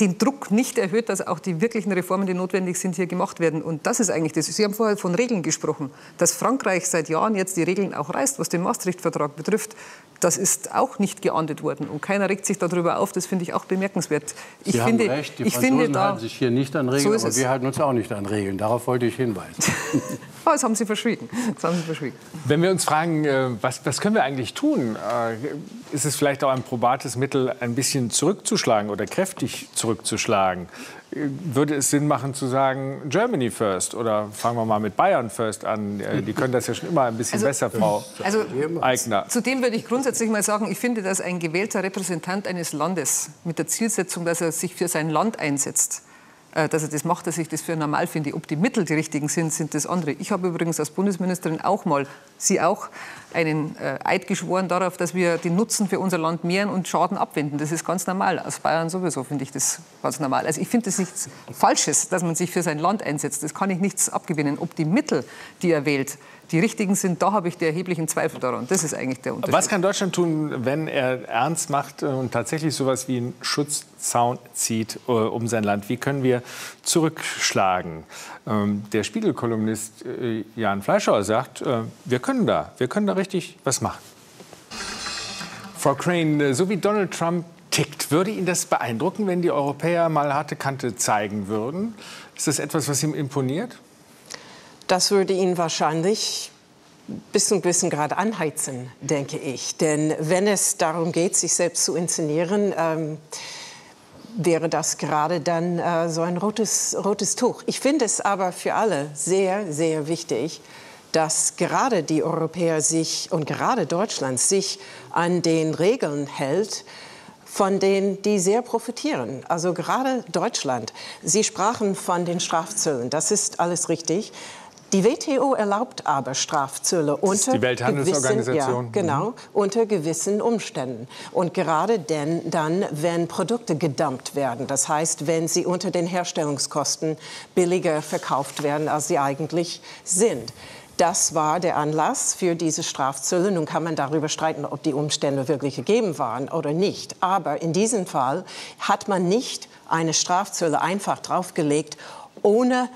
C: den Druck nicht erhöht, dass auch die wirklichen Reformen, die notwendig sind, hier gemacht werden. Und das ist eigentlich das. Sie haben vorher von Regeln gesprochen. Dass Frankreich seit Jahren jetzt die Regeln auch reißt, was den Maastricht-Vertrag betrifft, das ist auch nicht geahndet worden. Und keiner regt sich darüber auf. Das finde ich auch bemerkenswert.
F: Ich Sie finde, haben recht. Die ich Franzosen finde, da, halten sich hier nicht an Regeln, so aber wir halten uns auch nicht an Regeln. Darauf wollte ich hinweisen.
C: oh, das haben Sie verschwiegen. Das haben Sie verschwiegen.
A: Wenn wir uns fragen, äh, was, was können wir eigentlich tun, äh, ist es vielleicht auch ein probates Mittel, ein bisschen zurückzuschlagen oder kräftig zurückzuschlagen? Würde es Sinn machen zu sagen, Germany first oder fangen wir mal mit Bayern first an. Die können das ja schon immer ein bisschen also, besser, Frau
C: also, Eigner. Zudem würde ich grundsätzlich mal sagen, ich finde, dass ein gewählter Repräsentant eines Landes mit der Zielsetzung, dass er sich für sein Land einsetzt, äh, dass er das macht, dass ich das für normal finde. Ob die Mittel die richtigen sind, sind das andere. Ich habe übrigens als Bundesministerin auch mal, Sie auch, einen äh, Eid geschworen darauf, dass wir den Nutzen für unser Land mehren und Schaden abwenden. Das ist ganz normal. Aus Bayern sowieso finde ich das ganz normal. Also ich finde es nichts Falsches, dass man sich für sein Land einsetzt. Das kann ich nichts abgewinnen. Ob die Mittel, die er wählt, die richtigen sind, da habe ich die erheblichen Zweifel daran. Das ist eigentlich der Unterschied.
A: Was kann Deutschland tun, wenn er ernst macht und tatsächlich so etwas wie einen Schutzzaun zieht äh, um sein Land? Wie können wir zurückschlagen? Ähm, der Spiegelkolumnist äh, Jan Fleischauer sagt, äh, wir können da, wir können da richtig was machen. Frau Crane, so wie Donald Trump tickt, würde ihn das beeindrucken, wenn die Europäer mal harte Kante zeigen würden? Ist das etwas, was ihm imponiert?
E: Das würde ihn wahrscheinlich bis zu ein bisschen gerade anheizen, denke ich. Denn wenn es darum geht, sich selbst zu inszenieren, ähm, wäre das gerade dann äh, so ein rotes, rotes Tuch. Ich finde es aber für alle sehr, sehr wichtig, dass gerade die Europäer sich und gerade Deutschland sich an den Regeln hält, von denen die sehr profitieren. Also gerade Deutschland. Sie sprachen von den Strafzöllen. Das ist alles richtig. Die WTO erlaubt aber Strafzölle unter
A: die Welthandelsorganisation.
E: Gewissen, ja, genau, mhm. unter gewissen Umständen. Und gerade denn, dann, wenn Produkte gedumpt werden, das heißt, wenn sie unter den Herstellungskosten billiger verkauft werden, als sie eigentlich sind. Das war der Anlass für diese Strafzölle. Nun kann man darüber streiten, ob die Umstände wirklich gegeben waren oder nicht. Aber in diesem Fall hat man nicht eine Strafzölle einfach draufgelegt, ohne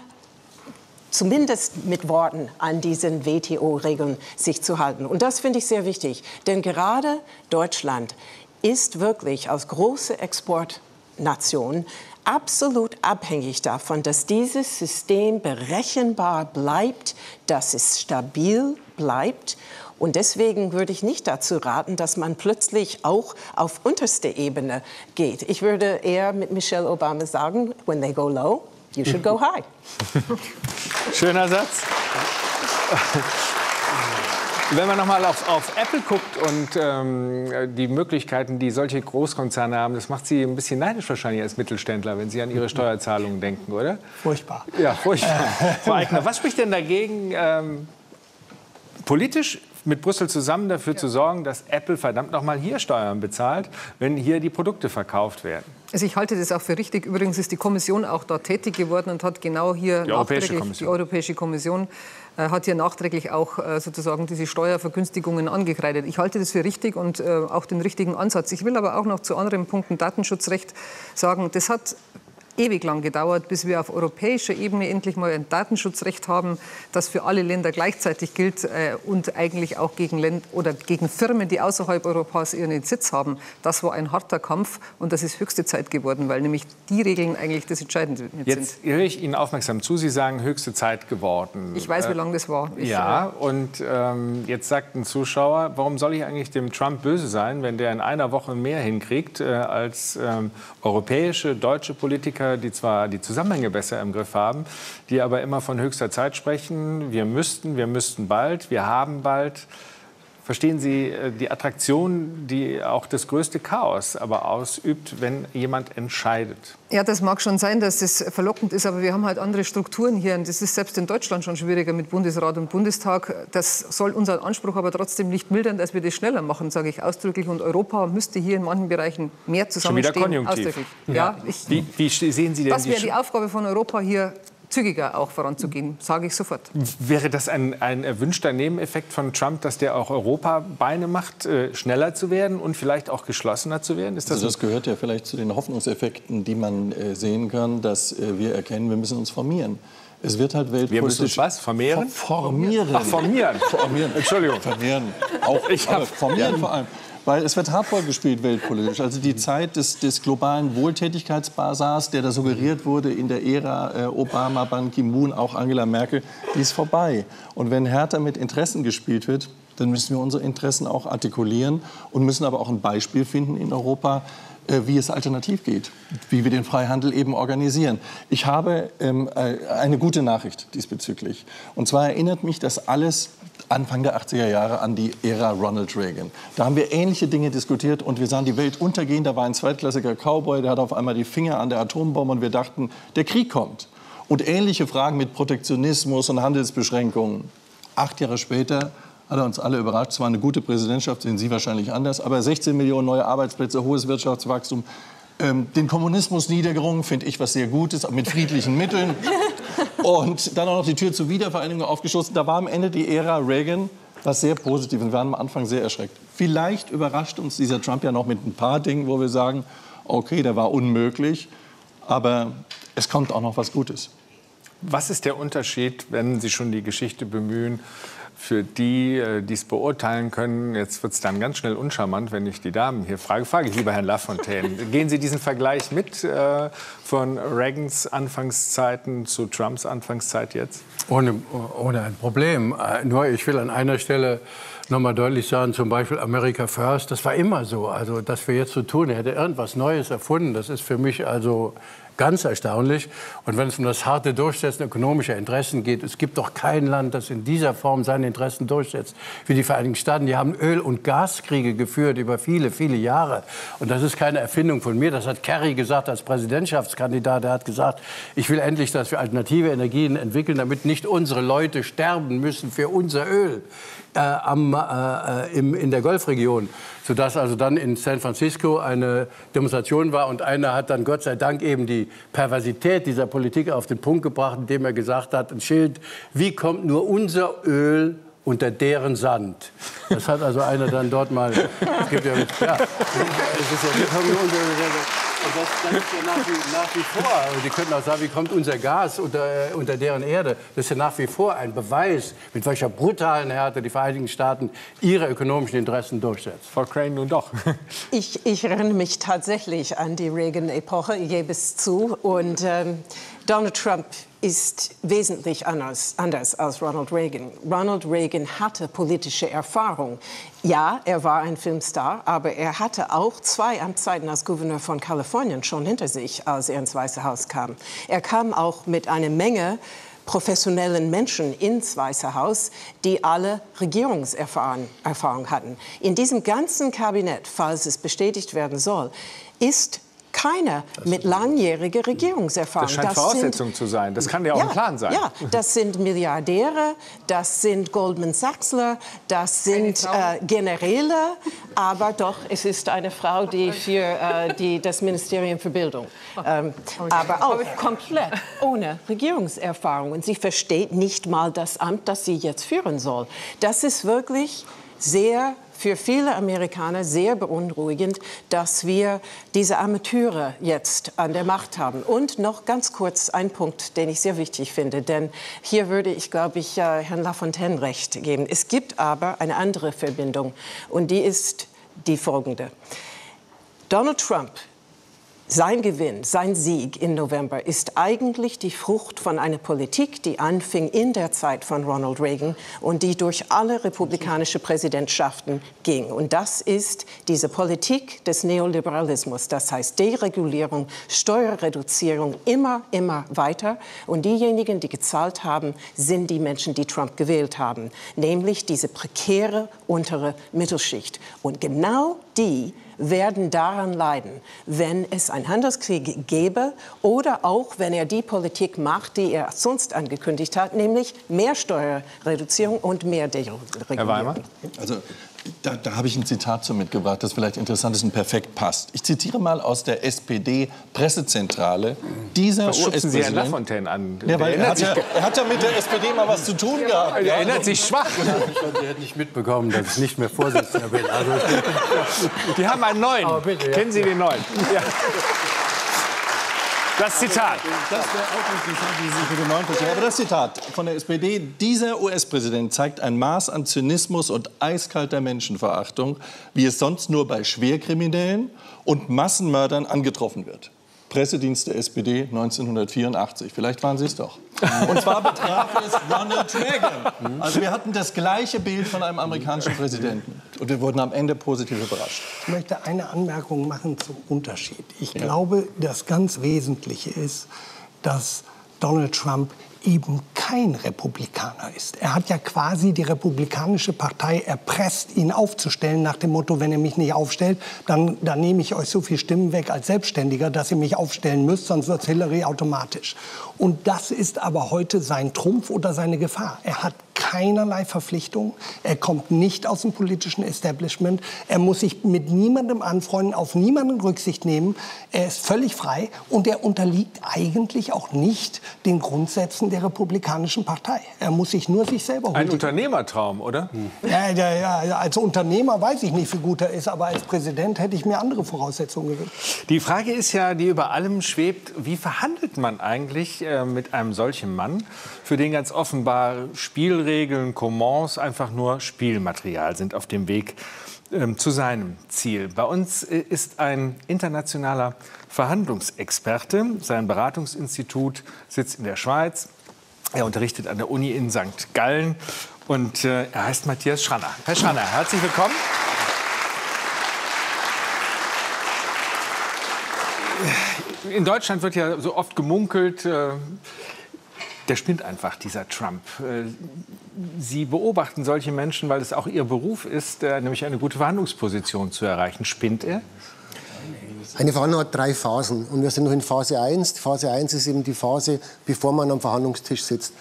E: zumindest mit Worten an diesen WTO-Regeln sich zu halten. Und das finde ich sehr wichtig, denn gerade Deutschland ist wirklich als große Exportnation absolut abhängig davon, dass dieses System berechenbar bleibt, dass es stabil bleibt. Und deswegen würde ich nicht dazu raten, dass man plötzlich auch auf unterste Ebene geht. Ich würde eher mit Michelle Obama sagen, when they go low, you should go high.
A: Schöner Satz. Wenn man nochmal auf, auf Apple guckt und ähm, die Möglichkeiten, die solche Großkonzerne haben, das macht Sie ein bisschen neidisch wahrscheinlich als Mittelständler, wenn Sie an Ihre Steuerzahlungen denken, oder?
G: Furchtbar.
A: Ja, furchtbar. Frau Eichner, was spricht denn dagegen, ähm, politisch mit Brüssel zusammen dafür ja. zu sorgen, dass Apple verdammt noch mal hier Steuern bezahlt, wenn hier die Produkte verkauft werden.
C: Also ich halte das auch für richtig. Übrigens ist die Kommission auch da tätig geworden und hat genau hier
A: die Europäische Kommission,
C: die Europäische Kommission äh, hat hier nachträglich auch äh, sozusagen diese Steuervergünstigungen angekreidet. Ich halte das für richtig und äh, auch den richtigen Ansatz. Ich will aber auch noch zu anderen Punkten Datenschutzrecht sagen. Das hat ewig lang gedauert, bis wir auf europäischer Ebene endlich mal ein Datenschutzrecht haben, das für alle Länder gleichzeitig gilt äh, und eigentlich auch gegen, Länd oder gegen Firmen, die außerhalb Europas ihren Sitz haben. Das war ein harter Kampf und das ist höchste Zeit geworden, weil nämlich die Regeln eigentlich das Entscheidende sind.
A: Jetzt höre ich Ihnen aufmerksam zu. Sie sagen höchste Zeit geworden.
C: Ich weiß, wie lange das war.
A: Ich, ja, äh, und ähm, jetzt sagt ein Zuschauer, warum soll ich eigentlich dem Trump böse sein, wenn der in einer Woche mehr hinkriegt äh, als ähm, europäische, deutsche Politiker die zwar die Zusammenhänge besser im Griff haben, die aber immer von höchster Zeit sprechen. Wir müssten, wir müssten bald, wir haben bald. Verstehen Sie äh, die Attraktion, die auch das größte Chaos aber ausübt, wenn jemand entscheidet?
C: Ja, das mag schon sein, dass es verlockend ist, aber wir haben halt andere Strukturen hier. Und das ist selbst in Deutschland schon schwieriger mit Bundesrat und Bundestag. Das soll unseren Anspruch aber trotzdem nicht mildern, dass wir das schneller machen, sage ich ausdrücklich. Und Europa müsste hier in manchen Bereichen mehr zusammenstehen.
A: Schon wieder Konjunktiv.
C: Ja, ich,
A: wie, wie, sehen Sie denn
C: das wäre die Aufgabe von Europa hier zügiger auch voranzugehen, sage ich sofort.
A: Wäre das ein, ein erwünschter Nebeneffekt von Trump, dass der auch Europa Beine macht, äh, schneller zu werden und vielleicht auch geschlossener zu werden?
D: Ist das, also das gehört ja vielleicht zu den Hoffnungseffekten, die man äh, sehen kann, dass äh, wir erkennen, wir müssen uns formieren. Es wird halt weltpolitisch. Wir
A: müssen uns was? Vermehren?
D: Formieren.
A: Ach, formieren.
D: formieren.
A: Entschuldigung.
D: Vermehren. Auch, ich formieren ja. vor allem. Weil es wird hardcore gespielt weltpolitisch. Also die Zeit des, des globalen Wohltätigkeitsbasars, der da suggeriert wurde in der Ära äh, Obama, Ban Ki-moon, auch Angela Merkel, die ist vorbei. Und wenn härter mit Interessen gespielt wird, dann müssen wir unsere Interessen auch artikulieren und müssen aber auch ein Beispiel finden in Europa, wie es alternativ geht, wie wir den Freihandel eben organisieren. Ich habe ähm, äh, eine gute Nachricht diesbezüglich. Und zwar erinnert mich das alles Anfang der 80er Jahre an die Ära Ronald Reagan. Da haben wir ähnliche Dinge diskutiert und wir sahen die Welt untergehen. Da war ein zweitklassiger Cowboy, der hat auf einmal die Finger an der Atombombe und wir dachten, der Krieg kommt. Und ähnliche Fragen mit Protektionismus und Handelsbeschränkungen. Acht Jahre später hat er uns alle überrascht. Es war eine gute Präsidentschaft, sehen Sie wahrscheinlich anders. Aber 16 Millionen neue Arbeitsplätze, hohes Wirtschaftswachstum. Ähm, den Kommunismus niedergerungen, finde ich was sehr Gutes, mit friedlichen Mitteln. Und dann auch noch die Tür zur Wiedervereinigung aufgeschossen. Da war am Ende die Ära Reagan was sehr positiv. Und wir waren am Anfang sehr erschreckt. Vielleicht überrascht uns dieser Trump ja noch mit ein paar Dingen, wo wir sagen, okay, der war unmöglich, aber es kommt auch noch was Gutes.
A: Was ist der Unterschied, wenn Sie schon die Geschichte bemühen, für die, äh, die es beurteilen können, jetzt wird es dann ganz schnell uncharmant, wenn ich die Damen hier frage, frage ich lieber Herrn Lafontaine. Gehen Sie diesen Vergleich mit äh, von Reagans Anfangszeiten zu Trumps Anfangszeit jetzt?
F: Ohne, ohne ein Problem. Äh, nur ich will an einer Stelle noch mal deutlich sagen, zum Beispiel America First, das war immer so. Also, dass wir jetzt so tun, er hätte irgendwas Neues erfunden, das ist für mich also ganz erstaunlich. Und wenn es um das harte Durchsetzen ökonomischer Interessen geht, es gibt doch kein Land, das in dieser Form seine Interessen durchsetzt wie die Vereinigten Staaten. Die haben Öl- und Gaskriege geführt über viele, viele Jahre. Und das ist keine Erfindung von mir. Das hat Kerry gesagt als Präsidentschaftskandidat. Er hat gesagt, ich will endlich, dass wir alternative Energien entwickeln, damit nicht unsere Leute sterben müssen für unser Öl äh, am, äh, äh im, in der Golfregion sodass also dann in San Francisco eine Demonstration war und einer hat dann Gott sei Dank eben die Perversität dieser Politik auf den Punkt gebracht, indem er gesagt hat, ein Schild, wie kommt nur unser Öl unter deren Sand. Das hat also einer dann dort mal. Es gibt ja, ja, es ist ja, wir kommen unter, das, das ist ja nach wie, nach wie vor, Sie könnten auch sagen, wie kommt unser Gas unter, unter deren Erde? Das ist ja nach wie vor ein Beweis, mit welcher brutalen Härte die Vereinigten Staaten ihre ökonomischen Interessen durchsetzen.
A: Frau Crane, nun doch.
E: Ich, ich erinnere mich tatsächlich an die Reagan-Epoche, ich gebe es zu. Und ähm, Donald Trump ist wesentlich anders, anders, als Ronald Reagan. Ronald Reagan hatte politische Erfahrung. Ja, er war ein Filmstar, aber er hatte auch zwei Amtszeiten als Gouverneur von Kalifornien schon hinter sich, als er ins Weiße Haus kam. Er kam auch mit einer Menge professionellen Menschen ins Weiße Haus, die alle Regierungserfahrung hatten. In diesem ganzen Kabinett, falls es bestätigt werden soll, ist keiner mit langjähriger Regierungserfahrung.
A: Das scheint das Voraussetzung sind, zu sein. Das kann ja auch
E: ja,
A: ein Plan sein.
E: Ja, das sind Milliardäre, das sind Goldman Sachsler, das sind äh, Generäle, aber doch, es ist eine Frau, die für äh, die, das Ministerium für Bildung, ähm, aber auch komplett ohne Regierungserfahrung. Und sie versteht nicht mal das Amt, das sie jetzt führen soll. Das ist wirklich sehr für viele Amerikaner sehr beunruhigend, dass wir diese Amateure jetzt an der Macht haben. Und noch ganz kurz ein Punkt, den ich sehr wichtig finde, denn hier würde ich, glaube ich, äh, Herrn Lafontaine recht geben. Es gibt aber eine andere Verbindung und die ist die folgende. Donald Trump sein Gewinn, sein Sieg im November ist eigentlich die Frucht von einer Politik, die anfing in der Zeit von Ronald Reagan und die durch alle republikanische Präsidentschaften ging. Und das ist diese Politik des Neoliberalismus, das heißt Deregulierung, Steuerreduzierung immer, immer weiter. Und diejenigen, die gezahlt haben, sind die Menschen, die Trump gewählt haben, nämlich diese prekäre untere Mittelschicht. Und genau die werden daran leiden, wenn es einen Handelskrieg gäbe oder auch wenn er die Politik macht, die er sonst angekündigt hat, nämlich mehr Steuerreduzierung und mehr Deregulierung. Herr Weimar?
D: Also da, da habe ich ein Zitat zu mitgebracht, das vielleicht interessant ist und perfekt passt. Ich zitiere mal aus der SPD-Pressezentrale.
A: Dieser was schubsen Sie Herrn Lafontaine an?
D: Ja, weil er hat, ja, er, hat ja, mit der SPD mal was zu tun gehabt.
A: Er erinnert sich schwach.
F: Er hat nicht mitbekommen, dass ich nicht mehr Vorsitzender bin. Also,
A: Die haben einen neuen. Bitte, ja. Kennen Sie den neuen? Das Zitat.
D: Das wäre auch interessant, wie Sie für den neuen Präsidenten. Aber das Zitat von der SPD: Dieser US-Präsident zeigt ein Maß an Zynismus und eiskalter Menschenverachtung, wie es sonst nur bei Schwerkriminellen und Massenmördern angetroffen wird. Pressedienst der SPD 1984. Vielleicht waren Sie es doch. Und zwar betraf es Ronald Reagan. Also wir hatten das gleiche Bild von einem amerikanischen Präsidenten. Und wir wurden am Ende positiv überrascht.
G: Ich möchte eine Anmerkung machen zum Unterschied. Ich ja. glaube, das ganz Wesentliche ist, dass Donald Trump eben kein Republikaner ist. Er hat ja quasi die Republikanische Partei erpresst, ihn aufzustellen, nach dem Motto, wenn er mich nicht aufstellt, dann, dann nehme ich euch so viele Stimmen weg als Selbstständiger, dass ihr mich aufstellen müsst, sonst wird Hillary automatisch. Und das ist aber heute sein Trumpf oder seine Gefahr. Er hat keinerlei Verpflichtung. Er kommt nicht aus dem politischen Establishment. Er muss sich mit niemandem anfreunden, auf niemanden Rücksicht nehmen. Er ist völlig frei und er unterliegt eigentlich auch nicht den Grundsätzen der Republikanischen Partei. Er muss sich nur sich selber
A: Ein Unternehmertraum, oder?
G: Ja, ja, ja, als Unternehmer weiß ich nicht, wie gut er ist, aber als Präsident hätte ich mir andere Voraussetzungen gewünscht.
A: Die Frage ist ja, die über allem schwebt, wie verhandelt man eigentlich äh, mit einem solchen Mann, für den ganz offenbar Spielregeln Spielregeln, Commons einfach nur Spielmaterial sind auf dem Weg ähm, zu seinem Ziel. Bei uns äh, ist ein internationaler Verhandlungsexperte. Sein Beratungsinstitut sitzt in der Schweiz. Er unterrichtet an der Uni in St. Gallen und äh, er heißt Matthias Schranner. Herr Schranner, herzlich willkommen. In Deutschland wird ja so oft gemunkelt, äh, der spinnt einfach, dieser Trump. Äh, Sie beobachten solche Menschen, weil es auch Ihr Beruf ist, äh, nämlich eine gute Verhandlungsposition zu erreichen. Spinnt er?
H: Eine Verhandlung hat drei Phasen und wir sind noch in Phase 1. Die Phase 1 ist eben die Phase, bevor man am Verhandlungstisch sitzt.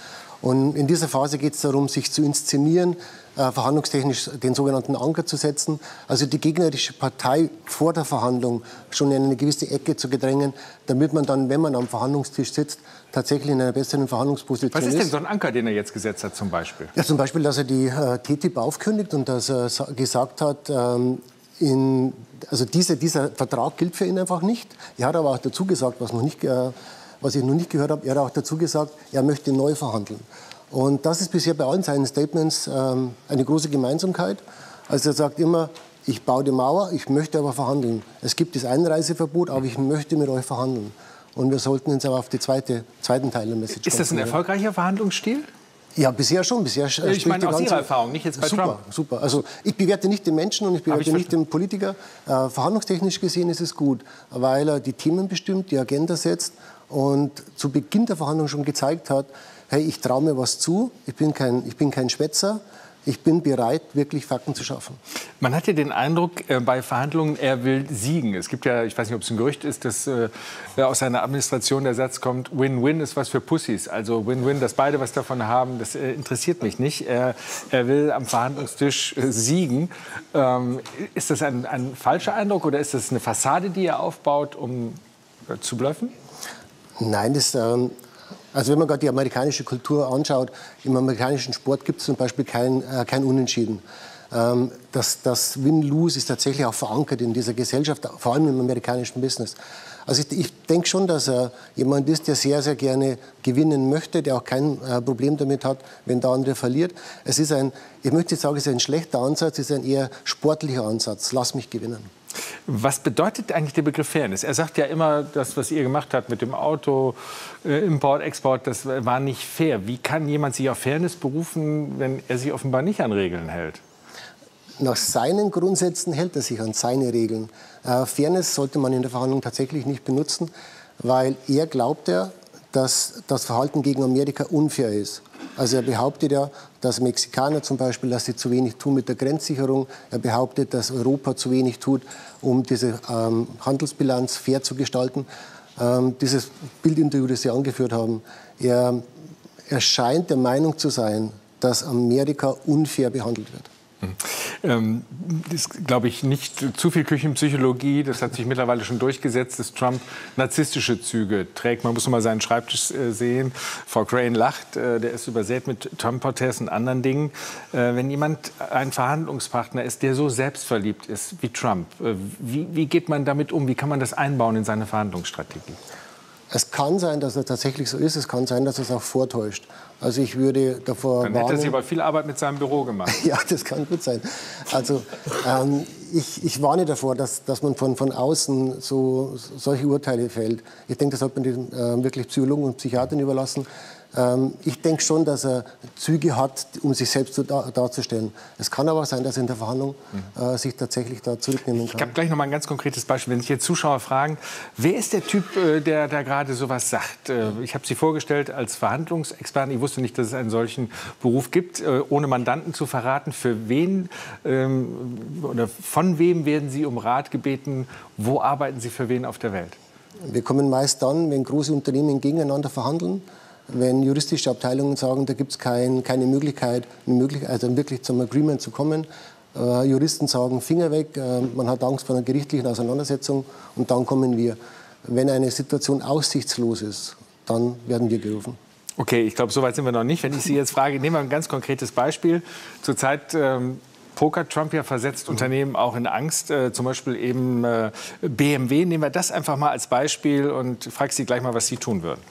H: Und in dieser Phase geht es darum, sich zu inszenieren, äh, verhandlungstechnisch den sogenannten Anker zu setzen, also die gegnerische Partei vor der Verhandlung schon in eine gewisse Ecke zu gedrängen, damit man dann, wenn man am Verhandlungstisch sitzt, tatsächlich in einer besseren Verhandlungsposition
A: ist. Was ist denn so ein Anker, den er jetzt gesetzt hat zum Beispiel?
H: Ja, zum Beispiel, dass er die äh, TTIP aufkündigt und dass er gesagt hat, ähm, in, also diese, dieser Vertrag gilt für ihn einfach nicht. Er hat aber auch dazu gesagt, was, noch nicht, äh, was ich noch nicht gehört habe, er hat auch dazu gesagt, er möchte neu verhandeln. Und das ist bisher bei allen seinen Statements ähm, eine große Gemeinsamkeit. Also er sagt immer, ich baue die Mauer, ich möchte aber verhandeln. Es gibt das Einreiseverbot, aber ich möchte mit euch verhandeln. Und wir sollten uns aber auf den zweite, zweiten Teil der Message
A: Ist das ein erfolgreicher Verhandlungsstil?
H: Ja, bisher schon. Bisher
A: ich meine aus Ihrer Erfahrung, nicht jetzt bei
H: super,
A: Trump.
H: Super, Also ich bewerte nicht den Menschen und ich bewerte ich nicht den Politiker. Äh, verhandlungstechnisch gesehen ist es gut, weil er die Themen bestimmt, die Agenda setzt und zu Beginn der Verhandlung schon gezeigt hat, hey, ich traue mir was zu, ich bin kein, ich bin kein Schwätzer, ich bin bereit, wirklich Fakten zu schaffen.
A: Man hat ja den Eindruck äh, bei Verhandlungen, er will siegen. Es gibt ja, ich weiß nicht, ob es ein Gerücht ist, dass äh, aus seiner Administration der Satz kommt, Win-Win ist was für Pussys. Also Win-Win, dass beide was davon haben, das äh, interessiert mich nicht. Er, er, will am Verhandlungstisch äh, siegen. Ähm, ist das ein, ein, falscher Eindruck oder ist das eine Fassade, die er aufbaut, um äh, zu bluffen?
H: Nein, das, ähm, also wenn man gerade die amerikanische Kultur anschaut, im amerikanischen Sport gibt es zum Beispiel kein, äh, kein Unentschieden. Ähm, das das Win-Lose ist tatsächlich auch verankert in dieser Gesellschaft, vor allem im amerikanischen Business. Also ich, ich denke schon, dass er jemand ist, der sehr, sehr gerne gewinnen möchte, der auch kein äh, Problem damit hat, wenn der andere verliert. Es ist ein, ich möchte sagen, es ist ein schlechter Ansatz, es ist ein eher sportlicher Ansatz. Lass mich gewinnen.
A: Was bedeutet eigentlich der Begriff Fairness? Er sagt ja immer, das, was ihr gemacht habt mit dem Auto, äh, Import, Export, das war nicht fair. Wie kann jemand sich auf Fairness berufen, wenn er sich offenbar nicht an Regeln hält?
H: Nach seinen Grundsätzen hält er sich an seine Regeln. Äh, Fairness sollte man in der Verhandlung tatsächlich nicht benutzen, weil er glaubt ja, dass das Verhalten gegen Amerika unfair ist. Also er behauptet ja, dass Mexikaner zum Beispiel, dass sie zu wenig tun mit der Grenzsicherung. Er behauptet, dass Europa zu wenig tut, um diese ähm, Handelsbilanz fair zu gestalten. Ähm, dieses Bildinterview, das Sie angeführt haben, er, er scheint der Meinung zu sein, dass Amerika unfair behandelt wird.
A: Ähm, das ist, glaube ich, nicht zu viel Küchenpsychologie. Das hat sich mittlerweile schon durchgesetzt, dass Trump narzisstische Züge trägt. Man muss mal seinen Schreibtisch äh, sehen. Frau Crane lacht. Äh, der ist übersät mit Trump-Porträts und anderen Dingen. Äh, wenn jemand ein Verhandlungspartner ist, der so selbstverliebt ist wie Trump, wie, wie geht man damit um? Wie kann man das einbauen in seine Verhandlungsstrategie?
H: Es kann sein, dass er tatsächlich so ist. Es kann sein, dass es auch vortäuscht. Also ich würde davor
A: Dann hätte sie aber viel Arbeit mit seinem Büro gemacht.
H: ja, das kann gut sein. Also ähm, ich, ich warne davor, dass, dass man von, von außen so, solche Urteile fällt. Ich denke, das sollte man den, äh, wirklich Psychologen und Psychiatern überlassen. Ähm, ich denke schon, dass er Züge hat, um sich selbst zu, dar darzustellen. Es kann aber sein, dass er in der Verhandlung mhm. äh, sich tatsächlich da zurücknehmen kann.
A: Ich habe gleich noch mal ein ganz konkretes Beispiel. Wenn sich jetzt Zuschauer fragen, wer ist der Typ, äh, der da gerade sowas sagt? Äh, ich habe Sie vorgestellt als Verhandlungsexperten. Ich wusste nicht, dass es einen solchen Beruf gibt, äh, ohne Mandanten zu verraten. Für wen ähm, oder von wem werden Sie um Rat gebeten? Wo arbeiten Sie für wen auf der Welt?
H: Wir kommen meist dann, wenn große Unternehmen gegeneinander verhandeln wenn juristische Abteilungen sagen, da gibt es kein, keine Möglichkeit, also wirklich zum Agreement zu kommen. Äh, Juristen sagen, Finger weg, äh, man hat Angst vor einer gerichtlichen Auseinandersetzung und dann kommen wir. Wenn eine Situation aussichtslos ist, dann werden wir gerufen.
A: Okay, ich glaube, so weit sind wir noch nicht. Wenn ich Sie jetzt frage, nehmen wir ein ganz konkretes Beispiel. Zurzeit ähm, Poker Trump ja versetzt Unternehmen auch in Angst, äh, zum Beispiel eben äh, BMW. Nehmen wir das einfach mal als Beispiel und frage Sie gleich mal, was Sie tun würden.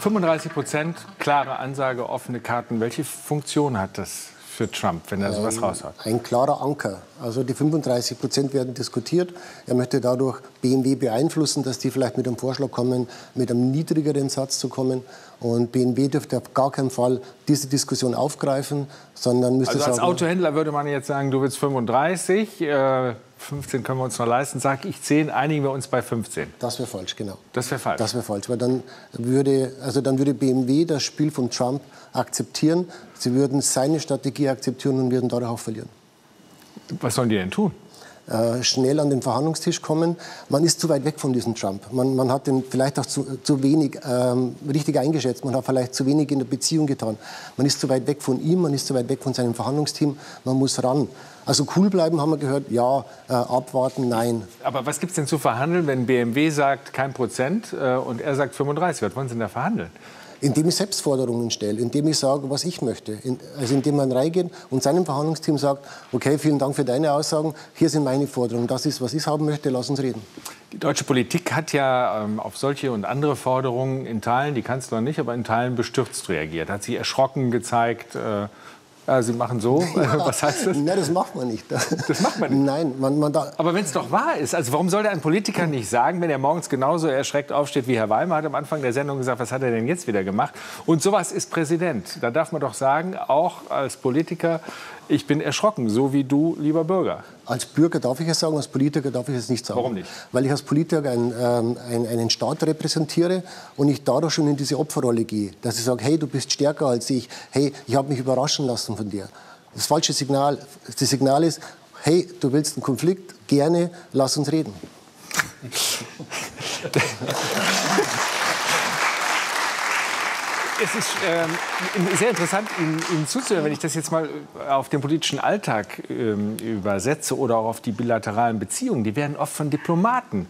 A: 35 Prozent, klare Ansage, offene Karten. Welche Funktion hat das für Trump, wenn er sowas raushaut?
H: Ein klarer Anker. Also die 35 Prozent werden diskutiert. Er möchte dadurch BMW beeinflussen, dass die vielleicht mit einem Vorschlag kommen, mit einem niedrigeren Satz zu kommen. Und BMW dürfte auf gar keinen Fall diese Diskussion aufgreifen, sondern müsste
A: also als
H: sagen,
A: Autohändler würde man jetzt sagen, du willst 35, äh, 15 können wir uns noch leisten, sag ich 10, einigen wir uns bei 15.
H: das wäre falsch, genau.
A: Das wäre falsch.
H: Das wäre falsch, weil dann würde, also dann würde BMW das Spiel von Trump akzeptieren. Sie würden seine Strategie akzeptieren und würden dadurch auch verlieren.
A: Was sollen die denn tun?
H: Äh, schnell an den Verhandlungstisch kommen. Man ist zu weit weg von diesem Trump. Man, man hat ihn vielleicht auch zu, zu wenig ähm, richtig eingeschätzt. Man hat vielleicht zu wenig in der Beziehung getan. Man ist zu weit weg von ihm, man ist zu weit weg von seinem Verhandlungsteam. Man muss ran. Also cool bleiben, haben wir gehört. Ja, äh, abwarten, nein.
A: Aber was gibt es denn zu verhandeln, wenn BMW sagt kein Prozent äh, und er sagt 35? Was wollen Sie denn da verhandeln?
H: Indem ich Selbstforderungen stelle, indem ich sage, was ich möchte. In, also indem man reingeht und seinem Verhandlungsteam sagt, okay, vielen Dank für deine Aussagen, hier sind meine Forderungen, das ist, was ich haben möchte, lass uns reden.
A: Die deutsche Politik hat ja ähm, auf solche und andere Forderungen in Teilen, die Kanzlerin nicht, aber in Teilen bestürzt reagiert. Hat sie erschrocken gezeigt, äh, ja, Sie machen so. Was heißt das?
H: Nein, das macht man nicht.
A: Das macht man nicht.
H: Nein, man, man da,
A: Aber wenn es doch wahr ist, also warum sollte ein Politiker nicht sagen, wenn er morgens genauso erschreckt aufsteht wie Herr Weimar hat am Anfang der Sendung gesagt, was hat er denn jetzt wieder gemacht? Und sowas ist Präsident. Da darf man doch sagen, auch als Politiker, ich bin erschrocken, so wie du, lieber Bürger.
H: Als Bürger darf ich es sagen, als Politiker darf ich es nicht sagen.
A: Warum nicht?
H: Weil ich als Politiker ein, ähm, ein, einen Staat repräsentiere und ich dadurch schon in diese Opferrolle gehe. Dass ich sage, hey, du bist stärker als ich, hey, ich habe mich überraschen lassen von dir. Das falsche Signal, das Signal ist, hey, du willst einen Konflikt, gerne, lass uns reden.
A: Es ist ähm, sehr interessant, Ihnen, Ihnen zuzuhören, wenn ich das jetzt mal auf den politischen Alltag ähm, übersetze oder auch auf die bilateralen Beziehungen. Die werden oft von Diplomaten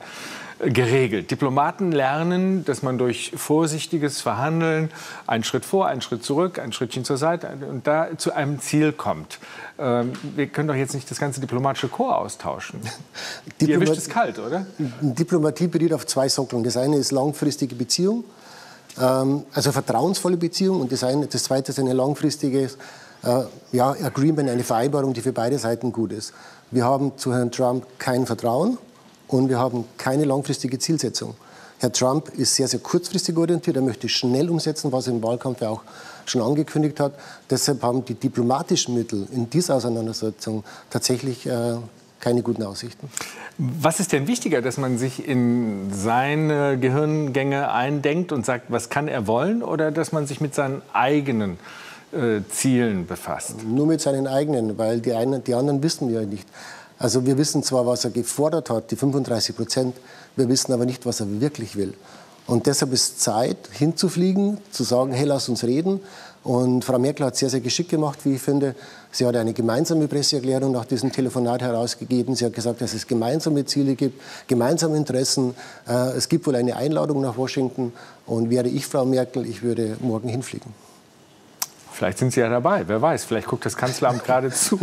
A: äh, geregelt. Diplomaten lernen, dass man durch vorsichtiges Verhandeln einen Schritt vor, einen Schritt zurück, ein Schrittchen zur Seite und da zu einem Ziel kommt. Ähm, wir können doch jetzt nicht das ganze diplomatische Chor austauschen. Die
H: Diplomat-
A: erwischt es kalt, oder?
H: Diplomatie beruht auf zwei Sockeln. Das eine ist langfristige Beziehung, also vertrauensvolle Beziehung. Und das, eine, das zweite ist eine langfristige äh, ja, Agreement, eine Vereinbarung, die für beide Seiten gut ist. Wir haben zu Herrn Trump kein Vertrauen und wir haben keine langfristige Zielsetzung. Herr Trump ist sehr, sehr kurzfristig orientiert. Er möchte schnell umsetzen, was er im Wahlkampf ja auch schon angekündigt hat. Deshalb haben die diplomatischen Mittel in dieser Auseinandersetzung tatsächlich äh, keine guten Aussichten.
A: Was ist denn wichtiger, dass man sich in seine Gehirngänge eindenkt und sagt, was kann er wollen, oder dass man sich mit seinen eigenen äh, Zielen befasst?
H: Nur mit seinen eigenen, weil die, einen, die anderen wissen wir ja nicht. Also wir wissen zwar, was er gefordert hat, die 35 Prozent, wir wissen aber nicht, was er wirklich will. Und deshalb ist Zeit, hinzufliegen, zu sagen, hey, lass uns reden. Und Frau Merkel hat sehr, sehr geschickt gemacht, wie ich finde. Sie hat eine gemeinsame Presseerklärung nach diesem Telefonat herausgegeben. Sie hat gesagt, dass es gemeinsame Ziele gibt, gemeinsame Interessen. Äh, Es gibt wohl eine Einladung nach Washington. Und wäre ich Frau Merkel, ich würde morgen hinfliegen.
A: Vielleicht sind Sie ja dabei, wer weiß. Vielleicht guckt das Kanzleramt gerade zu.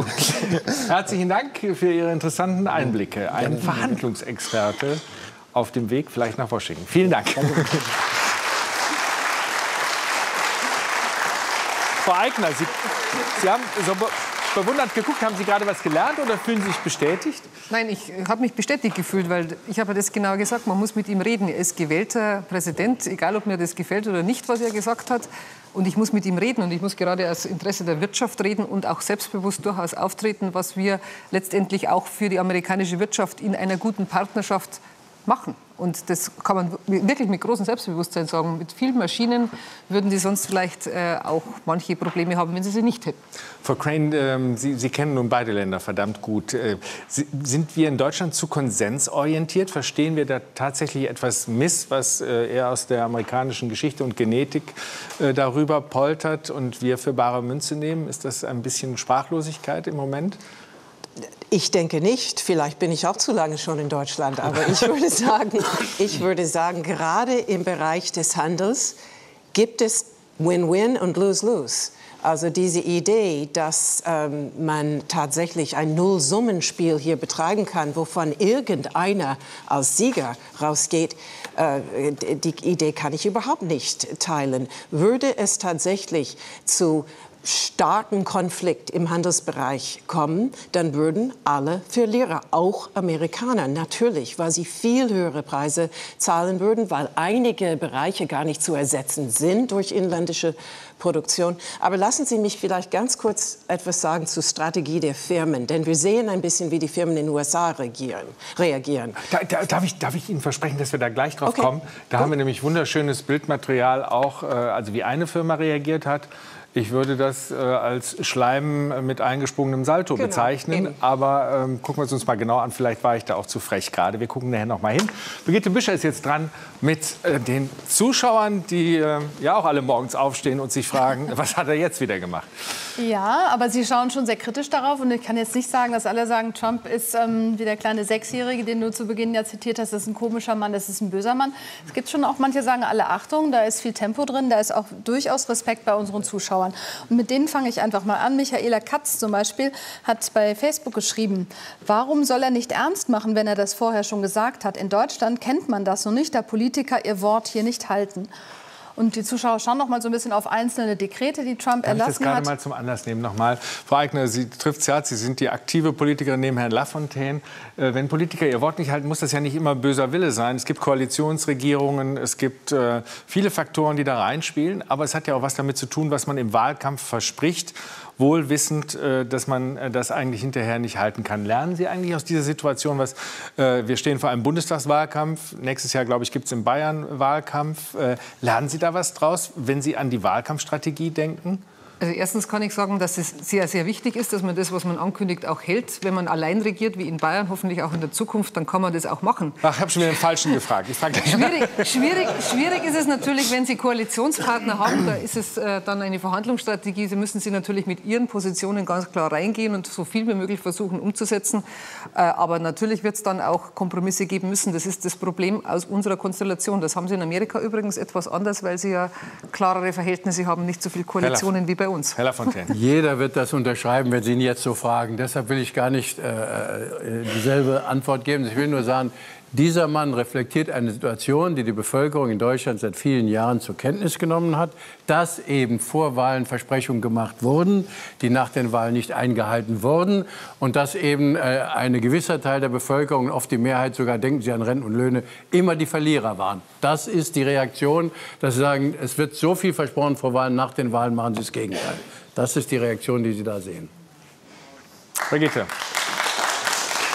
A: Herzlichen Dank für Ihre interessanten Einblicke. Ein Verhandlungsexperte auf dem Weg vielleicht nach Washington. Vielen Dank. Frau Eigner, Sie, Sie haben so be- bewundernd geguckt. Haben Sie gerade was gelernt oder fühlen Sie sich bestätigt?
C: Nein, ich habe mich bestätigt gefühlt, weil ich habe das genau gesagt, man muss mit ihm reden. Er ist gewählter Präsident, egal ob mir das gefällt oder nicht, was er gesagt hat. Und ich muss mit ihm reden und ich muss gerade aus Interesse der Wirtschaft reden und auch selbstbewusst durchaus auftreten, was wir letztendlich auch für die amerikanische Wirtschaft in einer guten Partnerschaft machen. Und das kann man wirklich mit großem Selbstbewusstsein sagen. Mit vielen Maschinen würden die sonst vielleicht äh, auch manche Probleme haben, wenn sie sie nicht hätten.
A: Frau Crane, ähm, Sie, Sie kennen nun beide Länder verdammt gut. Äh, sind wir in Deutschland zu konsensorientiert? Verstehen wir da tatsächlich etwas miss, was äh, eher aus der amerikanischen Geschichte und Genetik äh, darüber poltert und wir für bare Münze nehmen? Ist das ein bisschen Sprachlosigkeit im Moment?
E: Ich denke nicht. Vielleicht bin ich auch zu lange schon in Deutschland. Aber ich würde sagen, ich würde sagen, gerade im Bereich des Handels gibt es Win-Win und Lose-Lose. Also diese Idee, dass ähm, man tatsächlich ein Nullsummenspiel hier betreiben kann, wovon irgendeiner als Sieger rausgeht, äh, die Idee kann ich überhaupt nicht teilen. Würde es tatsächlich zu starken Konflikt im Handelsbereich kommen, dann würden alle Verlierer, auch Amerikaner, natürlich, weil sie viel höhere Preise zahlen würden, weil einige Bereiche gar nicht zu ersetzen sind durch inländische Produktion. Aber lassen Sie mich vielleicht ganz kurz etwas sagen zur Strategie der Firmen, denn wir sehen ein bisschen, wie die Firmen in den USA reagieren. reagieren.
A: Da, da, darf, ich, darf ich Ihnen versprechen, dass wir da gleich drauf okay. kommen? Da Gut. haben wir nämlich wunderschönes Bildmaterial auch, äh, also wie eine Firma reagiert hat. Ich würde das äh, als Schleim mit eingesprungenem Salto genau, bezeichnen. Eben. Aber ähm, gucken wir es uns mal genau an. Vielleicht war ich da auch zu frech gerade. Wir gucken nachher noch mal hin. Brigitte Büscher ist jetzt dran mit äh, den Zuschauern, die äh, ja auch alle morgens aufstehen und sich fragen, was hat er jetzt wieder gemacht?
I: Ja, aber Sie schauen schon sehr kritisch darauf. Und ich kann jetzt nicht sagen, dass alle sagen, Trump ist ähm, wie der kleine Sechsjährige, den du zu Beginn ja zitiert hast. Das ist ein komischer Mann, das ist ein böser Mann. Es gibt schon auch manche sagen, alle Achtung, da ist viel Tempo drin, da ist auch durchaus Respekt bei unseren Zuschauern. Zuschauern. Und mit denen fange ich einfach mal an. Michaela Katz zum Beispiel hat bei Facebook geschrieben, warum soll er nicht ernst machen, wenn er das vorher schon gesagt hat? In Deutschland kennt man das noch nicht, da Politiker ihr Wort hier nicht halten. Und die Zuschauer schauen noch mal so ein bisschen auf einzelne Dekrete, die Trump Kann erlassen ich das
A: gerade
I: hat.
A: mal zum Anlass nehmen nochmal. Frau Eigner, Sie trifft es ja, Sie sind die aktive Politikerin neben Herrn Lafontaine. Äh, wenn Politiker ihr Wort nicht halten, muss das ja nicht immer böser Wille sein. Es gibt Koalitionsregierungen, es gibt äh, viele Faktoren, die da reinspielen. Aber es hat ja auch was damit zu tun, was man im Wahlkampf verspricht wohl wissend, äh, dass man äh, das eigentlich hinterher nicht halten kann. Lernen Sie eigentlich aus dieser Situation was? Äh, wir stehen vor einem Bundestagswahlkampf. Nächstes Jahr, glaube ich, gibt es in Bayern Wahlkampf. Lernen Sie da was draus, wenn Sie an die Wahlkampfstrategie denken?
C: Also erstens kann ich sagen, dass es sehr, sehr wichtig ist, dass man das, was man ankündigt, auch hält. Wenn man allein regiert, wie in Bayern, hoffentlich auch in der Zukunft, dann kann man das auch machen.
A: Ach, ich habe schon wieder den Falschen gefragt. Ich
C: schwierig, schwierig, schwierig ist es natürlich, wenn Sie Koalitionspartner haben. Da ist es äh, dann eine Verhandlungsstrategie. Sie müssen Sie natürlich mit Ihren Positionen ganz klar reingehen und so viel wie möglich versuchen umzusetzen. Äh, aber natürlich wird es dann auch Kompromisse geben müssen. Das ist das Problem aus unserer Konstellation. Das haben Sie in Amerika übrigens etwas anders, weil Sie ja klarere Verhältnisse haben, nicht so viele Koalitionen wie bei bei uns.
A: Herr Lafontaine.
F: Jeder wird das unterschreiben, wenn Sie ihn jetzt so fragen. Deshalb will ich gar nicht äh, äh, dieselbe Antwort geben. Ich will nur sagen, dieser Mann reflektiert eine Situation, die die Bevölkerung in Deutschland seit vielen Jahren zur Kenntnis genommen hat, dass eben vor Wahlen Versprechungen gemacht wurden, die nach den Wahlen nicht eingehalten wurden und dass eben äh, ein gewisser Teil der Bevölkerung, oft die Mehrheit sogar, denken Sie an Renten und Löhne, immer die Verlierer waren. Das ist die Reaktion, dass Sie sagen, es wird so viel versprochen vor Wahlen, nach den Wahlen machen Sie das Gegenteil. Das ist die Reaktion, die Sie da sehen.
A: Brigitte.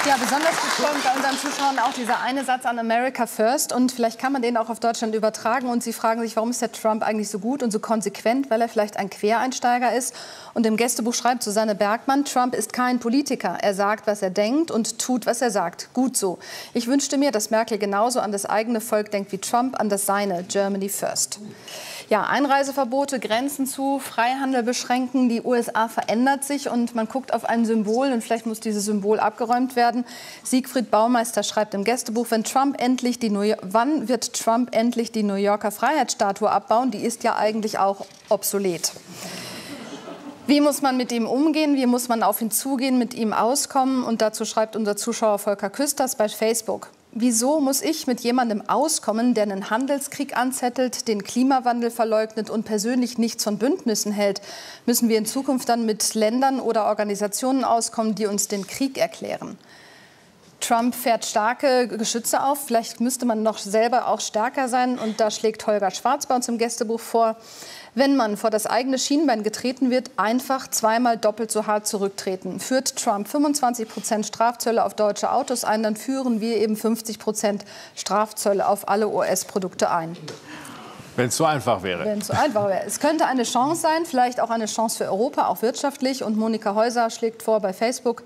I: Ja, besonders gut bei unseren Zuschauern auch dieser eine Satz an America First. Und vielleicht kann man den auch auf Deutschland übertragen. Und sie fragen sich, warum ist der Trump eigentlich so gut und so konsequent? Weil er vielleicht ein Quereinsteiger ist. Und im Gästebuch schreibt Susanne Bergmann, Trump ist kein Politiker. Er sagt, was er denkt und tut, was er sagt. Gut so. Ich wünschte mir, dass Merkel genauso an das eigene Volk denkt wie Trump an das seine. Germany First. Ja, Einreiseverbote, Grenzen zu, Freihandel beschränken. Die USA verändert sich und man guckt auf ein Symbol und vielleicht muss dieses Symbol abgeräumt werden. Siegfried Baumeister schreibt im Gästebuch, wenn Trump endlich die New wann wird Trump endlich die New Yorker Freiheitsstatue abbauen? Die ist ja eigentlich auch obsolet. Wie muss man mit ihm umgehen? Wie muss man auf ihn zugehen, mit ihm auskommen? Und dazu schreibt unser Zuschauer Volker Küsters bei Facebook. Wieso muss ich mit jemandem auskommen, der einen Handelskrieg anzettelt, den Klimawandel verleugnet und persönlich nichts von Bündnissen hält? Müssen wir in Zukunft dann mit Ländern oder Organisationen auskommen, die uns den Krieg erklären? Trump fährt starke Geschütze auf. Vielleicht müsste man noch selber auch stärker sein. Und da schlägt Holger Schwarz bei uns im Gästebuch vor, wenn man vor das eigene Schienbein getreten wird, einfach zweimal doppelt so hart zurücktreten. Führt Trump 25 Prozent Strafzölle auf deutsche Autos ein, dann führen wir eben 50 Prozent Strafzölle auf alle US-Produkte ein.
A: Wenn es so einfach wäre.
I: Wenn es so einfach wäre. Es könnte eine Chance sein, vielleicht auch eine Chance für Europa, auch wirtschaftlich. Und Monika Häuser schlägt vor bei Facebook,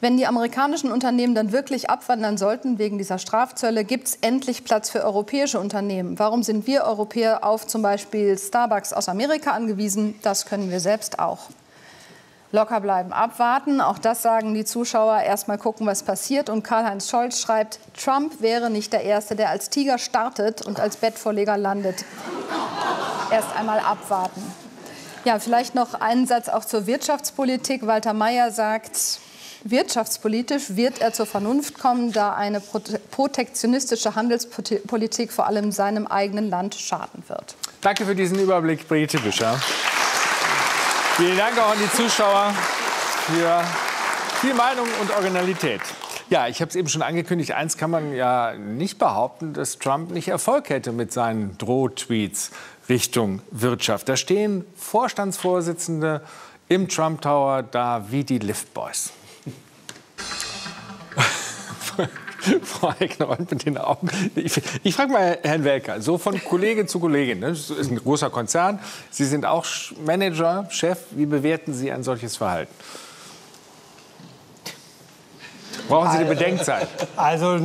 I: wenn die amerikanischen Unternehmen dann wirklich abwandern sollten wegen dieser Strafzölle, gibt es endlich Platz für europäische Unternehmen. Warum sind wir Europäer auf zum Beispiel Starbucks aus Amerika angewiesen? Das können wir selbst auch. Locker bleiben, abwarten. Auch das sagen die Zuschauer. Erst mal gucken, was passiert. Und Karl-Heinz Scholz schreibt, Trump wäre nicht der Erste, der als Tiger startet und als Bettvorleger landet. Erst einmal abwarten. Ja, vielleicht noch einen Satz auch zur Wirtschaftspolitik. Walter Mayer sagt, Wirtschaftspolitisch wird er zur Vernunft kommen, da eine protektionistische Handelspolitik vor allem seinem eigenen Land schaden wird.
A: Danke für diesen Überblick, Brigitte Büscher. Vielen Dank auch an die Zuschauer für viel Meinung und Originalität. Ja, ich habe es eben schon angekündigt. Eins kann man ja nicht behaupten, dass Trump nicht Erfolg hätte mit seinen Drohtweets Richtung Wirtschaft. Da stehen Vorstandsvorsitzende im Trump Tower da wie die Liftboys. Frau Heckner und mit den Augen. Ich, ich frage mal Herrn Welker, so von Kollege zu Kollegin. Ne? Das ist ein großer Konzern. Sie sind auch Manager, Chef. Wie bewerten Sie ein solches Verhalten? Brauchen Sie eine Bedenkzeit?
G: Also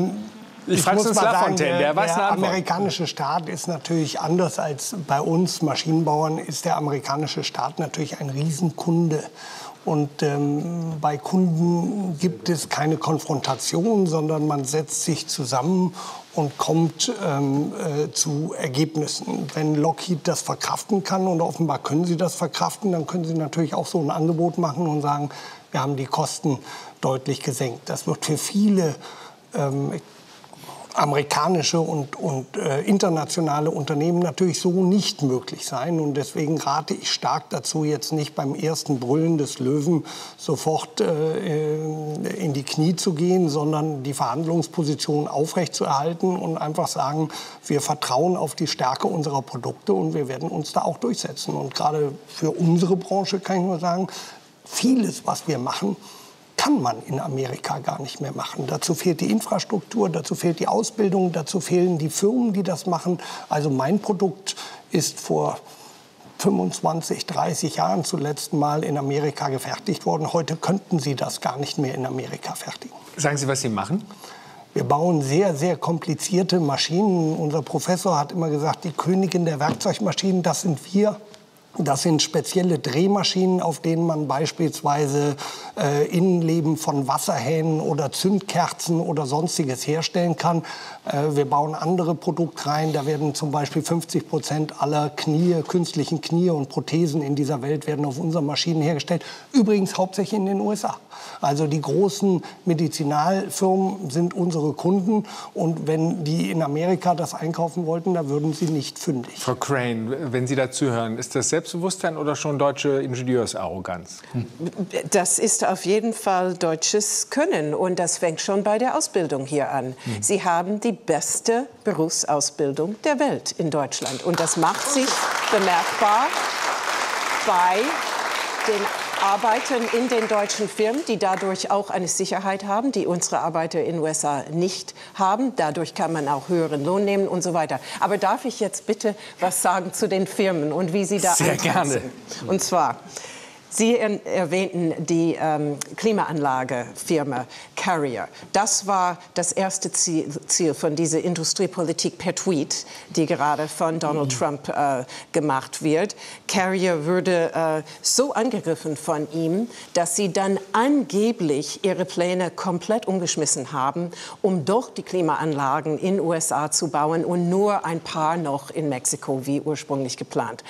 A: ich, frage uns Lafontaine,
G: der, der, der amerikanische Staat ist natürlich anders als bei uns Maschinenbauern, ist der amerikanische Staat natürlich ein Riesenkunde. Und ähm, bei Kunden gibt es keine Konfrontation, sondern man setzt sich zusammen und kommt ähm, äh, zu Ergebnissen. Wenn Lockheed das verkraften kann, und offenbar können sie das verkraften, dann können sie natürlich auch so ein Angebot machen und sagen, wir haben die Kosten deutlich gesenkt. Das wird für viele ähm, amerikanische und, und äh, internationale Unternehmen natürlich so nicht möglich sein. Und deswegen rate ich stark dazu, jetzt nicht beim ersten Brüllen des Löwen sofort äh, in die Knie zu gehen, sondern die Verhandlungsposition aufrechtzuerhalten und einfach sagen, wir vertrauen auf die Stärke unserer Produkte und wir werden uns da auch durchsetzen. Und gerade für unsere Branche kann ich nur sagen, vieles, was wir machen, kann man in Amerika gar nicht mehr machen. Dazu fehlt die Infrastruktur, dazu fehlt die Ausbildung, dazu fehlen die Firmen, die das machen. Also mein Produkt ist vor 25, 30 Jahren zuletzt mal in Amerika gefertigt worden. Heute könnten Sie das gar nicht mehr in Amerika fertigen.
A: Sagen Sie, was Sie machen?
G: Wir bauen sehr, sehr komplizierte Maschinen. Unser Professor hat immer gesagt, die Königin der Werkzeugmaschinen, das sind wir. Das sind spezielle Drehmaschinen, auf denen man beispielsweise äh, Innenleben von Wasserhähnen oder Zündkerzen oder sonstiges herstellen kann. Äh, wir bauen andere Produkte rein. Da werden zum Beispiel 50 Prozent aller Knie, künstlichen Knie und Prothesen in dieser Welt werden auf unseren Maschinen hergestellt. Übrigens hauptsächlich in den USA. Also die großen Medizinalfirmen sind unsere Kunden. Und wenn die in Amerika das einkaufen wollten, da würden sie nicht fündig.
A: Frau Crane, wenn Sie dazu hören, ist das Selbstbewusstsein oder schon deutsche Ingenieursarroganz?
E: Das ist auf jeden Fall deutsches Können. Und das fängt schon bei der Ausbildung hier an. Mhm. Sie haben die beste Berufsausbildung der Welt in Deutschland. Und das macht sich bemerkbar bei den Arbeitern in den deutschen Firmen, die dadurch auch eine Sicherheit haben, die unsere Arbeiter in den USA nicht haben. Dadurch kann man auch höheren Lohn nehmen und so weiter. Aber darf ich jetzt bitte was sagen zu den Firmen und wie sie da
A: Sehr gerne.
E: Und zwar Sie erwähnten die ähm, Klimaanlagefirma Carrier. Das war das erste Ziel, Ziel, von dieser Industriepolitik per Tweet, die gerade von Donald mhm. Trump äh, gemacht wird. Carrier wurde äh, so angegriffen von ihm, dass sie dann angeblich ihre Pläne komplett umgeschmissen haben, um doch die Klimaanlagen in den USA zu bauen und nur ein paar noch in Mexiko, wie ursprünglich geplant.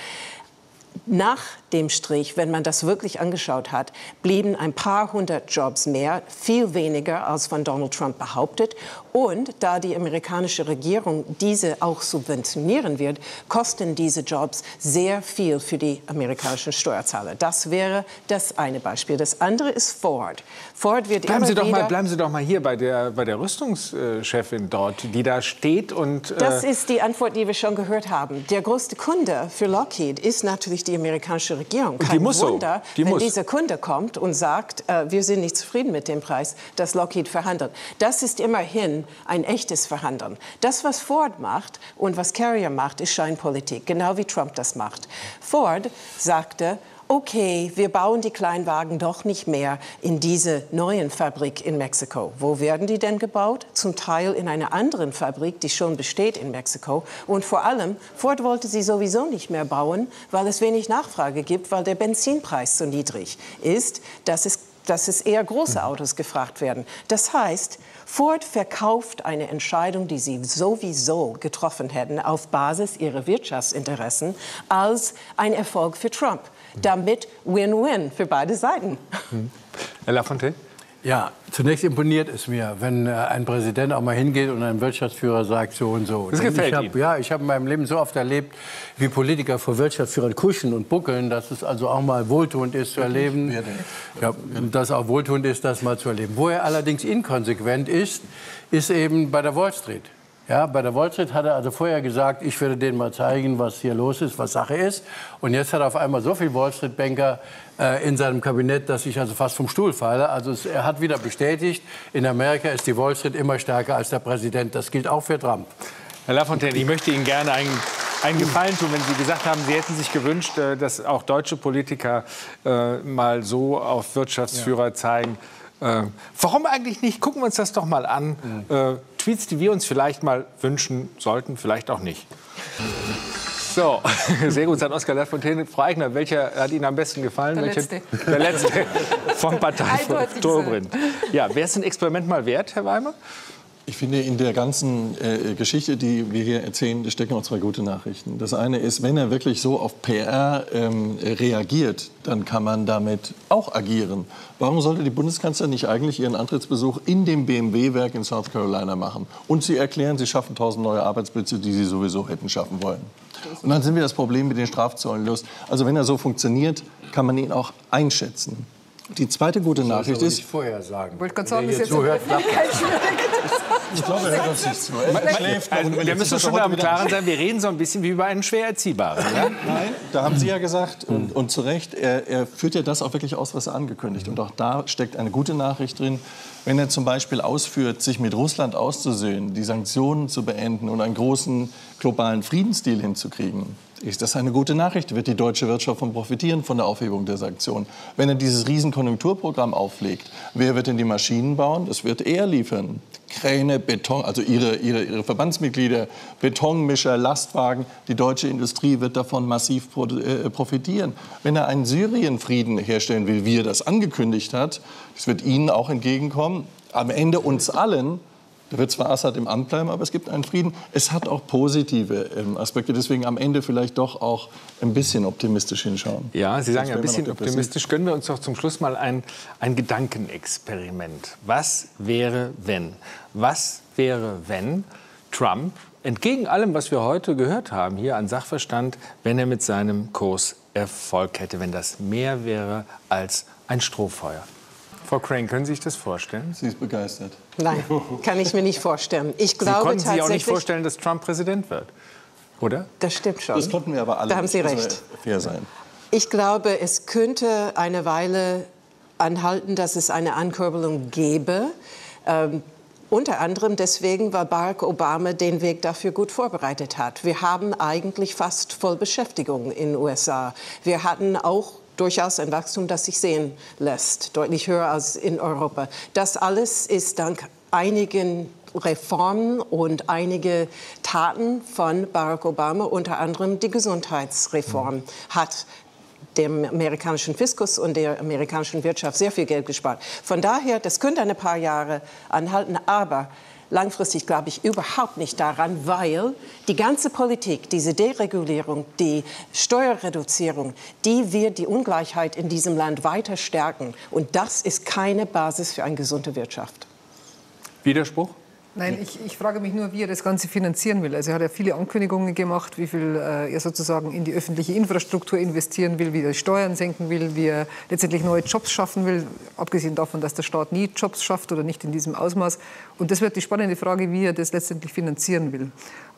E: Nach dem Strich, wenn man das wirklich angeschaut hat, blieben ein paar hundert Jobs mehr, viel weniger als von Donald Trump behauptet. Und da die amerikanische Regierung diese auch subventionieren wird, kosten diese Jobs sehr viel für die amerikanischen Steuerzahler. Das wäre das eine Beispiel. Das andere ist Ford. Ford wird
A: bleiben Sie doch mal, bleiben Sie doch mal hier bei der, bei der Rüstungschefin dort, die da steht und.
E: Äh das ist die Antwort, die wir schon gehört haben. Der größte Kunde für Lockheed ist natürlich die amerikanische Regierung.
A: Kein die muss
E: Wunder,
A: so. Die
E: wenn
A: muss.
E: dieser Kunde kommt und sagt, äh, wir sind nicht zufrieden mit dem Preis, dass Lockheed verhandelt. Das ist immerhin ein echtes Verhandeln. Das, was Ford macht und was Carrier macht, ist Scheinpolitik, genau wie Trump das macht. Ford sagte, okay, wir bauen die Kleinwagen doch nicht mehr in diese neuen Fabrik in Mexiko. Wo werden die denn gebaut? Zum Teil in einer anderen Fabrik, die schon besteht in Mexiko. Und vor allem, Ford wollte sie sowieso nicht mehr bauen, weil es wenig Nachfrage gibt, weil der Benzinpreis so niedrig ist, dass es, dass es eher große Autos gefragt werden. Das heißt, Ford verkauft eine Entscheidung, die sie sowieso getroffen hätten, auf Basis ihrer Wirtschaftsinteressen, als ein Erfolg für Trump damit Win-Win für beide Seiten.
A: Herr Lafontaine?
F: Ja, zunächst imponiert es mir, wenn äh, ein Präsident auch mal hingeht und ein Wirtschaftsführer sagt so und so.
A: Das
F: Denn
A: gefällt
F: ich hab,
A: Ihnen.
F: Ja, ich habe in meinem Leben so oft erlebt, wie Politiker vor Wirtschaftsführern kuschen und buckeln, dass es also auch mal wohltuend ist zu erleben. Ja, dass auch wohltuend ist, das mal zu erleben. Wo er allerdings inkonsequent ist, ist eben bei der Wall Street. Ja, bei der Wall Street hat er also vorher gesagt, ich würde denen mal zeigen, was hier los ist, was Sache ist. Und jetzt hat er auf einmal so viel Wall Street Banker äh, in seinem Kabinett, dass ich also fast vom Stuhl falle. Also es, er hat wieder bestätigt, in Amerika ist die Wall Street immer stärker als der Präsident. Das gilt auch für Trump.
A: Herr Lafontaine, ich möchte Ihnen gerne einen, einen Gefallen tun, wenn Sie gesagt haben, Sie hätten sich gewünscht, äh, dass auch deutsche Politiker äh, mal so auf Wirtschaftsführer zeigen. Äh, warum eigentlich nicht? Gucken wir uns das doch mal an. Äh, Tweets, die wir uns vielleicht mal wünschen sollten, vielleicht auch nicht. So, sehr gut, sagt Oskar Lafontaine. Frau Eigner, welcher hat Ihnen am besten gefallen?
C: Der
A: Welcher-
C: letzte.
A: Der letzte vom Parteivorsitzenden Dobrindt. Ja, wäre es ein Experiment mal wert, Herr Weimer?
D: Ich finde, in der ganzen äh, Geschichte, die wir hier erzählen, stecken auch zwei gute Nachrichten. Das eine ist, wenn er wirklich so auf PR ähm, reagiert, dann kann man damit auch agieren. Warum sollte die Bundeskanzlerin nicht eigentlich ihren Antrittsbesuch in dem BMW-Werk in South Carolina machen? Und sie erklären, sie schaffen 1000 neue Arbeitsplätze, die sie sowieso hätten schaffen wollen. Und dann sind wir das Problem mit den Strafzollen los. Also wenn er so funktioniert, kann man ihn auch einschätzen. Die zweite gute Nachricht ist,
F: vorher sagen.
C: Ich wollte gerade sagen, ist jetzt
F: zuhört,
D: ich glaube, er hört uns nicht zu. Schläft noch und
A: Also, wir müssen schon am Klaren sein, wir reden so ein bisschen wie über einen schwer Erziehbaren. Ja?
D: Nein, da haben Sie ja gesagt, und, und zu Recht, er, er führt ja das auch wirklich aus, was er angekündigt. Und auch da steckt eine gute Nachricht drin. Wenn er zum Beispiel ausführt, sich mit Russland auszusöhnen, die Sanktionen zu beenden und einen großen globalen Friedensdeal hinzukriegen, ist das eine gute Nachricht. Wird die deutsche Wirtschaft von profitieren von der Aufhebung der Sanktionen. Wenn er dieses Riesenkonjunkturprogramm auflegt, wer wird denn die Maschinen bauen? Das wird er liefern. Kräne, Beton, also ihre, ihre, ihre Verbandsmitglieder, Betonmischer, Lastwagen. Die deutsche Industrie wird davon massiv äh, profitieren. Wenn er einen Syrienfrieden herstellen will, wie er das angekündigt hat, das wird Ihnen auch entgegenkommen, am Ende uns allen, da wird zwar Assad im Amt bleiben, aber es gibt einen Frieden. Es hat auch positive ähm, Aspekte. Deswegen am Ende vielleicht doch auch ein bisschen optimistisch hinschauen.
A: Ja, Sie sagen ja ein bisschen optimistisch. Gönnen wir uns doch zum Schluss mal ein, ein Gedankenexperiment. Was wäre, wenn? Was wäre, wenn Trump, entgegen allem, was wir heute gehört haben, hier an Sachverstand, wenn er mit seinem Kurs Erfolg hätte, wenn das mehr wäre als ein Strohfeuer? Frau Crane, können Sie sich das vorstellen?
D: Sie ist begeistert.
E: Nein, kann ich mir nicht vorstellen. Ich
A: Sie
E: glaube
A: konnten sich auch nicht vorstellen, dass Trump Präsident wird, oder?
E: das stimmt schon.
D: Das konnten wir aber alle.
E: Da haben Sie recht.
D: Fair sein.
E: Ich glaube, es könnte eine Weile anhalten, dass es eine Ankurbelung gäbe. Ähm, unter anderem deswegen, weil Barack Obama den Weg dafür gut vorbereitet hat. Wir haben eigentlich fast Vollbeschäftigung in den USA. Wir hatten auch durchaus ein Wachstum, das sich sehen lässt, deutlich höher als in Europa. Das alles ist dank einigen Reformen und einige Taten von Barack Obama, unter anderem die Gesundheitsreform, hat dem amerikanischen Fiskus und der amerikanischen Wirtschaft sehr viel Geld gespart. Von daher, das könnte ein paar Jahre anhalten, aber langfristig glaube ich überhaupt nicht daran, weil die ganze Politik, diese Deregulierung, die Steuerreduzierung, die wird die Ungleichheit in diesem Land weiter stärken. Und das ist keine Basis für eine gesunde Wirtschaft.
A: Widerspruch?
C: Nein, ich, ich frage mich nur, wie er das Ganze finanzieren will. Also er hat ja viele Ankündigungen gemacht, wie viel äh, er sozusagen in die öffentliche Infrastruktur investieren will, wie er Steuern senken will, wie er letztendlich neue Jobs schaffen will, abgesehen davon, dass der Staat nie Jobs schafft oder nicht in diesem Ausmaß. Und das wird die spannende Frage, wie er das letztendlich finanzieren will.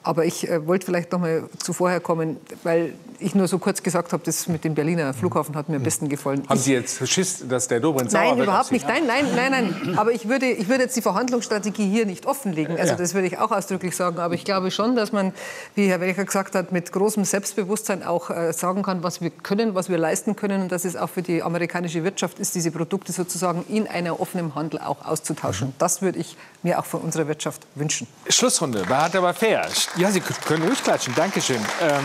C: Aber ich äh, wollte vielleicht noch mal zuvorher kommen, weil ich nur so kurz gesagt habe, das mit dem Berliner Flughafen hat mir am besten gefallen.
A: Haben Sie jetzt Schiss, dass der Dobrindt
C: Nein,
A: auf
C: überhaupt nicht. Nein, nein, nein, nein. Aber ich würde, ich würde jetzt die Verhandlungsstrategie hier nicht offenlegen. Also das würde ich auch ausdrücklich sagen. Aber ich glaube schon, dass man, wie Herr Welcher gesagt hat, mit großem Selbstbewusstsein auch äh, sagen kann, was wir können, was wir leisten können. Und dass es auch für die amerikanische Wirtschaft ist, diese Produkte sozusagen in einer offenen Handel auch auszutauschen. Das würde ich mir auch von unserer Wirtschaft wünschen.
A: Schlussrunde, bei Hart aber fair. Ja, Sie können ruhig klatschen, Dankeschön. Ähm,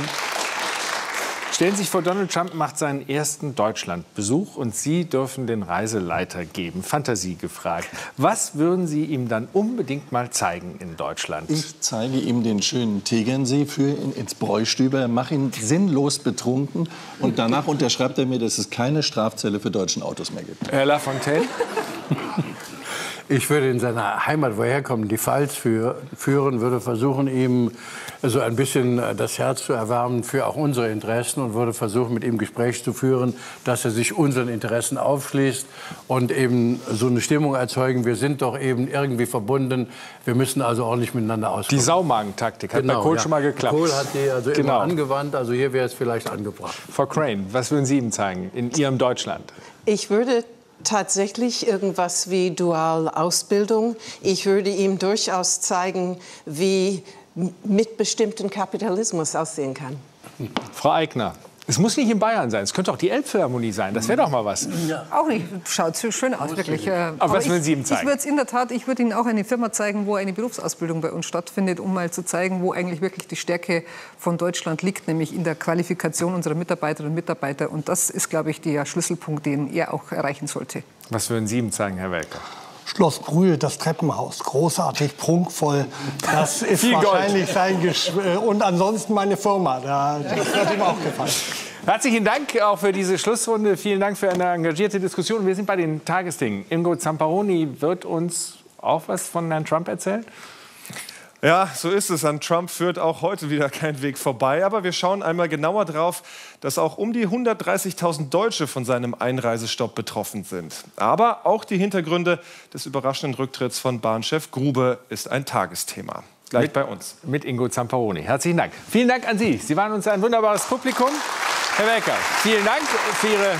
A: stellen Sie sich vor, Donald Trump macht seinen ersten Deutschlandbesuch und Sie dürfen den Reiseleiter geben. Fantasie gefragt. Was würden Sie ihm dann unbedingt mal zeigen in Deutschland?
D: Ich zeige ihm den schönen Tegernsee, führe ihn ins Bräustüber, mache ihn sinnlos betrunken und danach unterschreibt er mir, dass es keine Strafzelle für deutschen Autos mehr gibt.
A: Herr Lafontaine?
F: Ich würde in seiner Heimat, wo er herkommt, die Pfalz führen, würde versuchen, ihm so ein bisschen äh, das Herz zu erwärmen für auch unsere Interessen und würde versuchen, mit ihm Gespräche zu führen, dass er sich unseren Interessen aufschließt und eben so eine Stimmung erzeugen. Wir sind doch eben irgendwie verbunden. Wir müssen also ordentlich miteinander auskommen.
A: Die Saumagentaktik hat
F: Genau,
A: bei Kohl
F: ja.
A: schon mal geklappt.
F: Kohl hat die also
A: Genau.
F: immer angewandt. Also hier wäre es vielleicht angebracht.
A: Frau Crane, was würden Sie ihm zeigen in Ihrem Deutschland?
E: Ich würde tatsächlich irgendwas wie Dualausbildung. Ich würde ihm durchaus zeigen, wie mitbestimmten Kapitalismus aussehen kann.
A: Frau Eigner, es muss nicht in Bayern sein, es könnte auch die Elbphilharmonie sein. Das wäre doch mal was.
C: Auch nicht. Schaut so schön aus, wirklich. Äh,
A: Aber was
C: ich,
A: würden Sie ihm
C: Ich
A: zeigen?
C: würde es in der Tat, ich würde Ihnen auch eine Firma zeigen, wo eine Berufsausbildung bei uns stattfindet, um mal zu zeigen, wo eigentlich wirklich die Stärke von Deutschland liegt, nämlich in der Qualifikation unserer Mitarbeiterinnen und Mitarbeiter. Und das ist, glaube ich, der Schlüsselpunkt, den er auch erreichen sollte.
A: Was würden Sie ihm zeigen, Herr Welker?
G: Schloss Brühl, das Treppenhaus, großartig, prunkvoll. Das ist
A: Viel Gold.
G: wahrscheinlich sein Gesch äh, Und ansonsten meine Firma, da, das wird ihm auch gefallen.
A: Herzlichen Dank auch für diese Schlussrunde. Vielen Dank für eine engagierte Diskussion. Wir sind bei den Tagesdingen. Ingo Zamparoni wird uns auch was von Herrn Trump erzählen.
J: Ja, so ist es. An Trump führt auch heute wieder kein Weg vorbei. Aber wir schauen einmal genauer drauf, dass auch um die 130.000 Deutsche von seinem Einreisestopp betroffen sind. Aber auch die Hintergründe des überraschenden Rücktritts von Bahnchef Grube ist ein Tagesthema. Gleich bei uns.
A: Mit Ingo Zamparoni. Herzlichen Dank. Vielen Dank an Sie. Sie waren uns ein wunderbares Publikum. Herr Welker, vielen Dank für Ihre